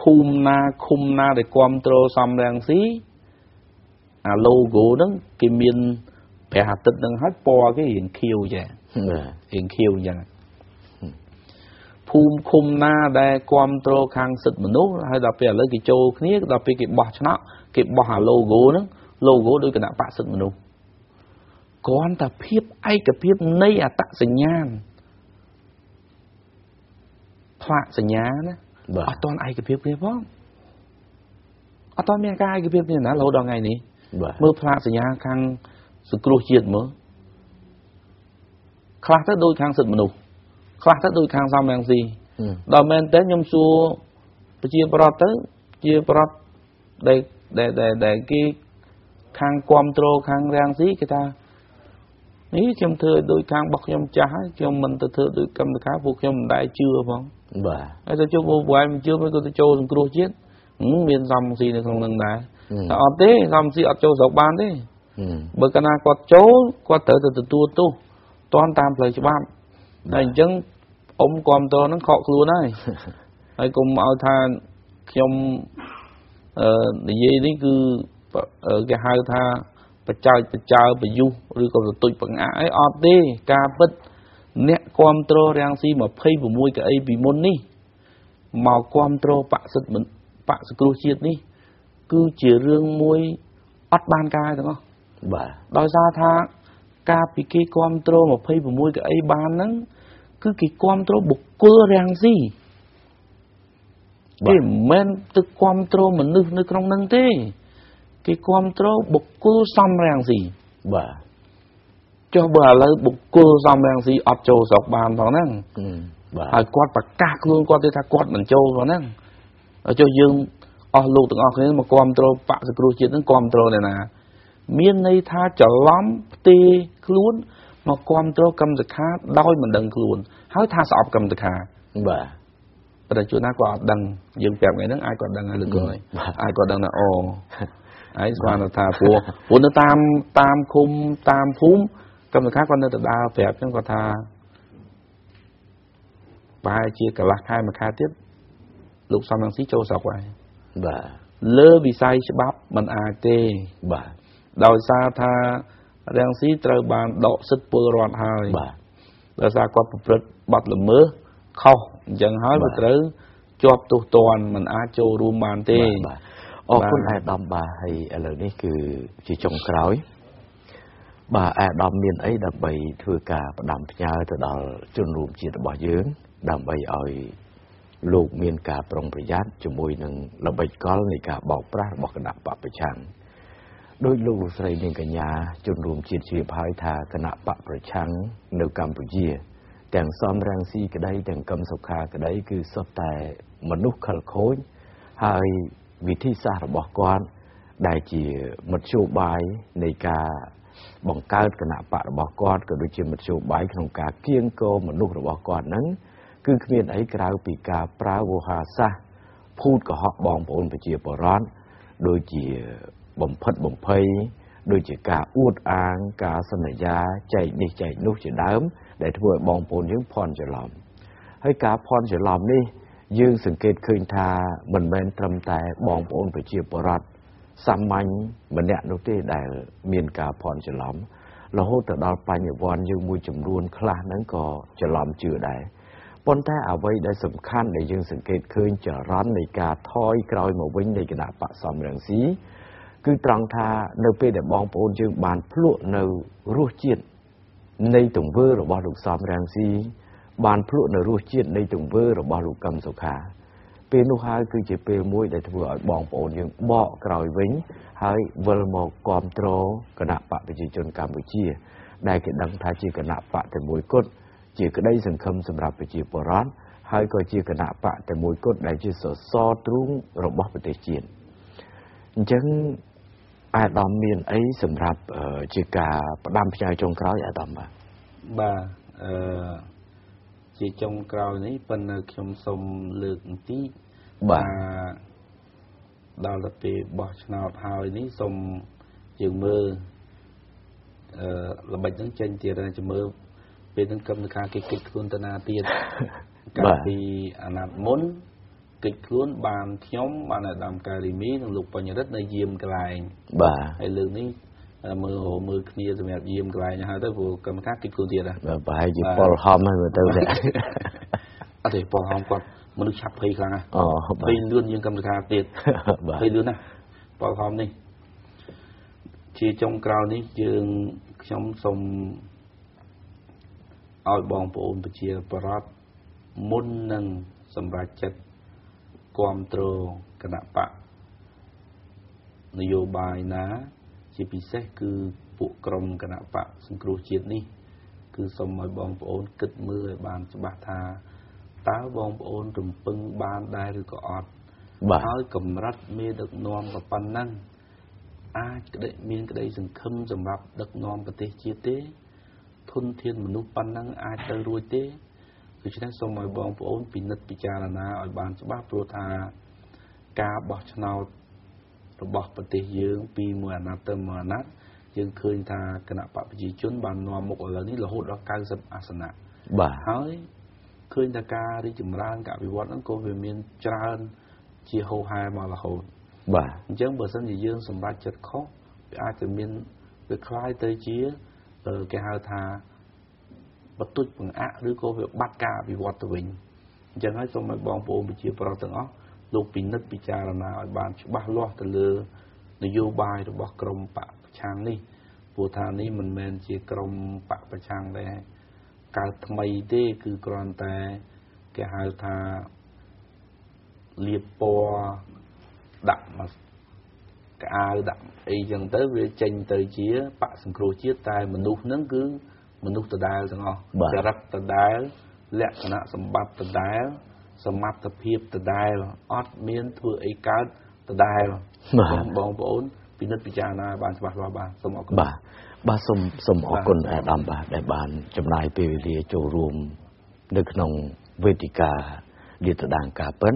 ភូមិណាឃុំណាដែលគ្រប់គ្រងសំរងស៊ីអា logo ហ្នឹងគេមានព្រះអាទិត្យហ្នឹងហើយពណ៌គេរៀងខៀវចារៀងខៀវអញ្ចឹង ភូមិឃុំណាដែលគ្រប់គ្រងខាងសិទ្ធិមនុស្សហើយដល់ពេលឥឡូវគេចូលគ្នាដល់ពេលគេបោះឆ្នោតគេបោះអា logo ហ្នឹង logo ដោយគណៈបកសិទ្ធិមនុស្សគ្រាន់តែភាពឯកភាពនៃអត្តសញ្ញាណផ្លាកសញ្ញាណាអត់តន់ឯកភាពគ្នាផងអត់តន់មានការឯកភាពគ្នាណារហូតដល់ថ្ងៃនេះមើលផ្លាកសញ្ញាខាងសង្គ្រោះជាតិមើលខ្លះទៅដូចខាងសិទ្ធិមនុស្ស ខ្លះទៅដូចខាងសំរងស៊ីដល់មែនតើខ្ញុំសួរប្រជាប្រដ្ឋទៅជាប្រដ្ឋដែលដែលដែលគេខាងគ្រប់គ្រងខាងរាំងស៊ីគេថានេះខ្ញុំធ្វើដោយខាងរបស់ខ្ញុំចាស់ហើយខ្ញុំមិនទៅធ្វើដោយកម្មវិការពួកខ្ញុំមិនដែលជឿផងបាទហើយទៅជួបពួកវាយមិនជឿមិនក៏ទៅចូលសង្គ្រោះជាតិមានសំស៊ីនៅក្នុងនឹងដែរតែអត់ទេសំស៊ីអត់ចូលស្រុកបានទេបើកាលណាគាត់ចូលគាត់ត្រូវទៅទទួលទោសតន់តាមផ្លូវច្បាប់ តែអញ្ចឹងអ៊ំគ្រប់តនឹងខកខ្លួនហើយហើយកុំឲ្យថាខ្ញុំអឺនិយាយនេះគឺគេហៅថាបច្ចើចបច្ចើបយុះឬក៏ទទុចបង្អាក់អីអត់ទេការពិតអ្នកគ្រប់គ្រងរាំងស៊ី26កៅអីពីមុននេះមកគ្រប់គ្រងបកសិទ្ធិបកសង្គ្រោះជាតិនេះ គឺជារឿងមួយអត់បានការទាំងអស់បាទដោយសារថាការពីគេគ្រប់គ្រង26កៅអីបានហ្នឹង គឺគេគ្រប់គ្រងបុគ្គលរាំងស៊ីគេមិនមែនទៅគ្រប់គ្រងមនុស្សនៅក្នុងហ្នឹងទេគេគ្រប់គ្រងបុគ្គលសំរាំងស៊ីបាទចុះបើឥឡូវបុគ្គលសំរាំងស៊ីអត់ចូលស្រុកបានផងហ្នឹងបាទហើយគាត់ប្រកាសខ្លួនគាត់ទេថាគាត់មិនចូលផងហ្នឹងចុះយើងអស់លោកទាំងអស់គ្នាមកគ្រប់គ្រងបកសង្គ្រោះជាតិហ្នឹងគ្រប់គ្រងអ្នកណាមានន័យថាច្រឡំផ្ទេខ្លួនមកគ្រប់គ្រងកម្មសខាដោយមិនដឹងខ្លួន ហើយថាស្អប់កម្មសខាបាទតែជួនណាគាត់អត់ដឹងយើងប្រាប់ថ្ងៃហ្នឹងអាចគាត់ដឹងហើយលើកក្រោយអាចគាត់ដឹងថាអូហើយស្មានថាព្រោះព្រោះនៅតាមតាមឃុំតាមភូមិកម្មការគាត់នៅទៅដើរប្រាប់ចឹងគាត់ថាប្រហែលជាកន្លះខែមួយខែទៀតលោកសំរងស៊ីចូលស្រុកហើយបាទលើវិស័យច្បាប់មិនអាចទេបាទដោយសារថារាំងស៊ីត្រូវបានដកសិទ្ធិពលរដ្ឋហើយបាទ ដោយសារគាត់ប្រព្រឹត្តបទល្មើសខុសអញ្ចឹងហើយវាត្រូវជាប់ទោសទណ្ឌមិនអាចចូលរួមបានទេបាទអរគុណអាដាមបាទហើយឥឡូវនេះគឺជាចុងក្រោយបាទអាដាមមានអីដើម្បីធ្វើការផ្ដាំផ្ញើទៅដល់ជនរួមជាតិរបស់យើង ដើម្បីឲ្យលោកមានការប្រុងប្រយ័ត្នជាមួយនឹងល្បិចកលនៃការបោកប្រាស់របស់គណៈបពប្រឆាំង ដោយលោកលោកស្រីនាងកញ្ញាជនរួមជាតិជ្រាបហើយថាគណៈបកប្រឆាំងនៅកម្ពុជា ទាំងសំរងស៊ីក្តីទាំងកឹមសុខាក្តី គឺសុទ្ធតែមនុស្សខលខូចហើយវិធីសាស្ត្ររបស់គាត់ដែលជាមធ្យោបាយនៃការបង្កើតគណៈបករបស់គាត់ក៏ដូចជាមធ្យោបាយក្នុងការគៀងគរមនុស្សរបស់គាត់ហ្នឹងគឺគ្មានអីក្រៅពីការប្រើវោហាសាស្ត្រភូតកុហកបងប្អូនប្រជាពលរដ្ឋដូចជា បំផិតបំភ័យដូចជាការអួតអាងការសន្យាចែកនេះចែកនោះជាដើម ដែលធ្វើឲ្យបងប្អូនយើងភ័ន្តច្រឡំហើយការភ័ន្តច្រឡំនេះ យើងសង្កេតឃើញថាមិនមែនត្រឹមតែបងប្អូនប្រជាពលរដ្ឋសាមញ្ញម្នាក់នោះទេដែលមានការភ័ន្តច្រឡំរហូតទៅដល់បញ្ញវន្តយើងមួយចំនួនខ្លះហ្នឹងក៏ច្រឡំជឿដែរប៉ុន្តែអ្វីដែលសំខាន់ដែលយើងសង្កេតឃើញចរន្តនៃការថយក្រោយមកវិញនៃគណៈបកសំរងស៊ី គឺត្រង់ថានៅពេលដែលបងប្អូនយើងបានភ្លក់នៅរសជាតិនៃទង្វើរបស់លោកសំរងស៊ីបានភ្លក់នៅរសជាតិនៃទង្វើរបស់លោកកឹមសុខាពេលនោះហើយគឺជាពេលមួយដែលធ្វើឲ្យបងប្អូនយើងបកក្រោយវិញ ហើយវិលមកគ្រប់គ្រងគណៈបកប្រជាជនកម្ពុជា ដែលគេដឹងថាជាគណៈបកតែមួយគត់ជាក្តីសង្ឃឹមសម្រាប់ប្រជាពលរដ្ឋហើយក៏ជាគណៈបកតែមួយគត់ដែលជាសសរទ្រូងរបស់ប្រទេសជាតិអញ្ចឹង អាដាមមានអីសម្រាប់ជាការផ្ដាំផ្ញើចុងក្រោយអាដាមបាទបាទអឺជាចុងក្រោយនេះប៉ុន្តែខ្ញុំសូមលើកបន្តិចបាទដល់ទៅពេលបោះឆ្នោតហើយនេះសូមយើងមើលអឺល្បិចហ្នឹងចេញទៀតហើយមើលពេលហ្នឹងកម្មការគេគិតខ្លួនទៅណាទៀតកាលពីអាណត្តិមុន គិតខ្លួនបានខ្ញុំបានអាដាមកែរីមីនិងលោកបញ្ញរិទ្ធនៅយាមកន្លែងបាទហើយលើកនេះមើលមើលគ្នាសម្រាប់យាមកន្លែងហើយទៅព្រោះកម្មការគិតខ្លួនទៀតហ៎ប្រហែលជាពលហំហើយមើលទៅអត់ទេពលហំគាត់មនុស្សឆាប់ភ័យខ្លាំងណាស់អូភ័យលឿនជាងកម្មការទៀតភ័យលឿនណាស់ពលហំនេះជាចុងក្រោយនេះយើងខ្ញុំសូមឲ្យបងប្អូនប្រជាប្រដ្ឋមុននឹងសម្រេចចិត្ត គ្រប់គ្រងគណៈបកនយោបាយណា ជាពិសេសគឺពួកក្រុមគណៈបកសង្គ្រោះជាតិនេះ គឺសូមឲ្យបងប្អូនគិតមើលឲ្យបានច្បាស់ថាតើបងប្អូនរំពឹងបានដែរឬក៏អត់បាទហើយកម្រិតមេដឹកនាំក៏ប៉ុណ្ណឹងអាចក្តីមានក្តីសង្ឃឹមសម្រាប់ដឹកនាំប្រទេសជាតិទេធនធានមនុស្សប៉ុណ្ណឹងអាចទៅរួចទេ ដូច្នេះសូមឲ្យបងប្អូនពិនិត្យពិចារណាឲ្យបានច្បាស់ព្រោះថាការបោះឆ្នោតរបស់ប្រទេសយើងពីមួយអាណត្តិទៅមួយអាណត្តិយើងឃើញថាគណៈបកប្រជាជនបាននាំមុខឥឡូវនេះរហូតដល់90អាសនៈបាទហើយឃើញថាការរីកចម្រើនការវិវត្តហ្នឹងក៏វាមានច្រើនជាហូរហែមករហូតបាទអញ្ចឹងបើសិនជាយើងសម្រេចចិត្តខុសវាអាចจะមានវាคล้ายទៅជាគេហៅថា បន្ទុចបង្អាក់ឬក៏វាបាត់ការវិវត្តទៅវិញអញ្ចឹងហើយសូមឲ្យបងប្អូនប្រជាប្រដ្ឋទាំងអស់លោកពិនិត្យពិចារណាឲ្យបានច្បាស់លាស់ទៅលើនយោបាយរបស់ក្រមបកប្រឆាំងនេះព្រោះថានេះមិនមែនជាក្រមបកប្រឆាំងដែរកើតថ្មីទេគឺគ្រាន់តែគេហៅថាលៀបពណ៌ដាក់មកកៅដាក់អីចឹងទៅវាចេញទៅជាបកសង្គ្រោះជាតិតែមនុស្សហ្នឹងគឺ មនុស្សដដែលទាំងអស់ចរិតដដែលលក្ខណៈសម្បត្តិដដែលសមត្ថភាពដដែលអត់មានធ្វើអីកើតដដែលបងប្អូនពិនិត្យពិចារណាបានច្បាស់លាស់បាទសូមអរគុណបាទបាទសូមសូមអរគុណអាដាមបាទដែលបានចំណាយពេលវេលាចូលរួម នៅក្នុងវេទិកាលាតត្រដាងការពិត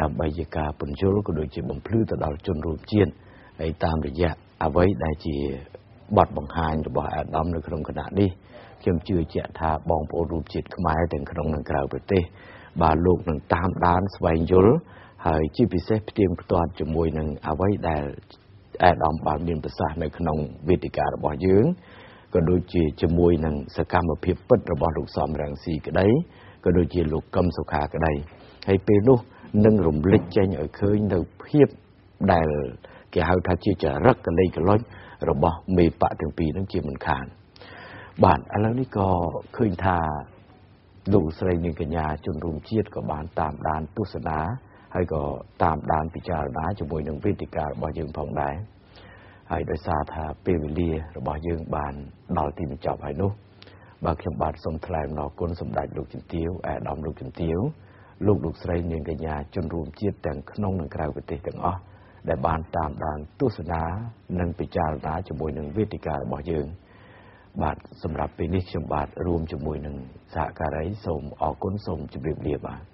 ដើម្បីជាការពន្យល់ក៏ដូចជាបំភ្លឺទៅដល់ជនរួមជាតិហើយតាមរយៈអ្វីដែលជា បទបង្ហាញរបស់អាដាមនៅក្នុងគណៈនេះខ្ញុំជឿជាក់ថាបងប្អូនរួមជាតិខ្មែរទាំងក្នុងនិងក្រៅប្រទេសបាទលោកនឹងតាមដានស្វែងយល់ហើយជាពិសេសផ្ទៀងផ្ទាត់ជាមួយនឹងអ្វីដែលអាដាមបានមានប្រសាសន៍នៅក្នុងវេទិការបស់យើងក៏ដូចជាជាមួយនឹងសកម្មភាពពិតរបស់លោកសំរងស៊ីក្តីក៏ដូចជាលោកកឹមសុខាក្តីហើយពេលនោះនឹងរំលេចចេញឲ្យឃើញនៅភាពដែលគេហៅថាជាចរិតកលេសកលុច របស់មេបកទាំងពីរនឹងជាមិនខាន បាទឥឡូវនេះក៏ឃើញថាលោកស្រីនិងកញ្ញាជនរួមជាតិក៏បានតាមដានទស្សនាហើយក៏តាមដានពិចារណាជាមួយនឹងវេទិការបស់យើងផងដែរហើយដោយសារថាពេលវេលារបស់យើងបានដល់ទីបញ្ចប់ហើយនោះបាទខ្ញុំបាទសូមថ្លែងអំណរគុណសម្ដេចលោកជំទាវអាដាមលោកជំទាវលោកលោកស្រីនាងកញ្ញាជនរួមជាតិទាំងក្នុងនិងក្រៅប្រទេសទាំងអស់ ដែលបានតាមដានទស្សនានិងពិចារណាជាមួយនឹងវេទិការបស់យើង បាទសម្រាប់ពេលនេះខ្ញុំបាទរួមជាមួយនឹងសហការីសូមអរគុណសូមជម្រាបលាបាទ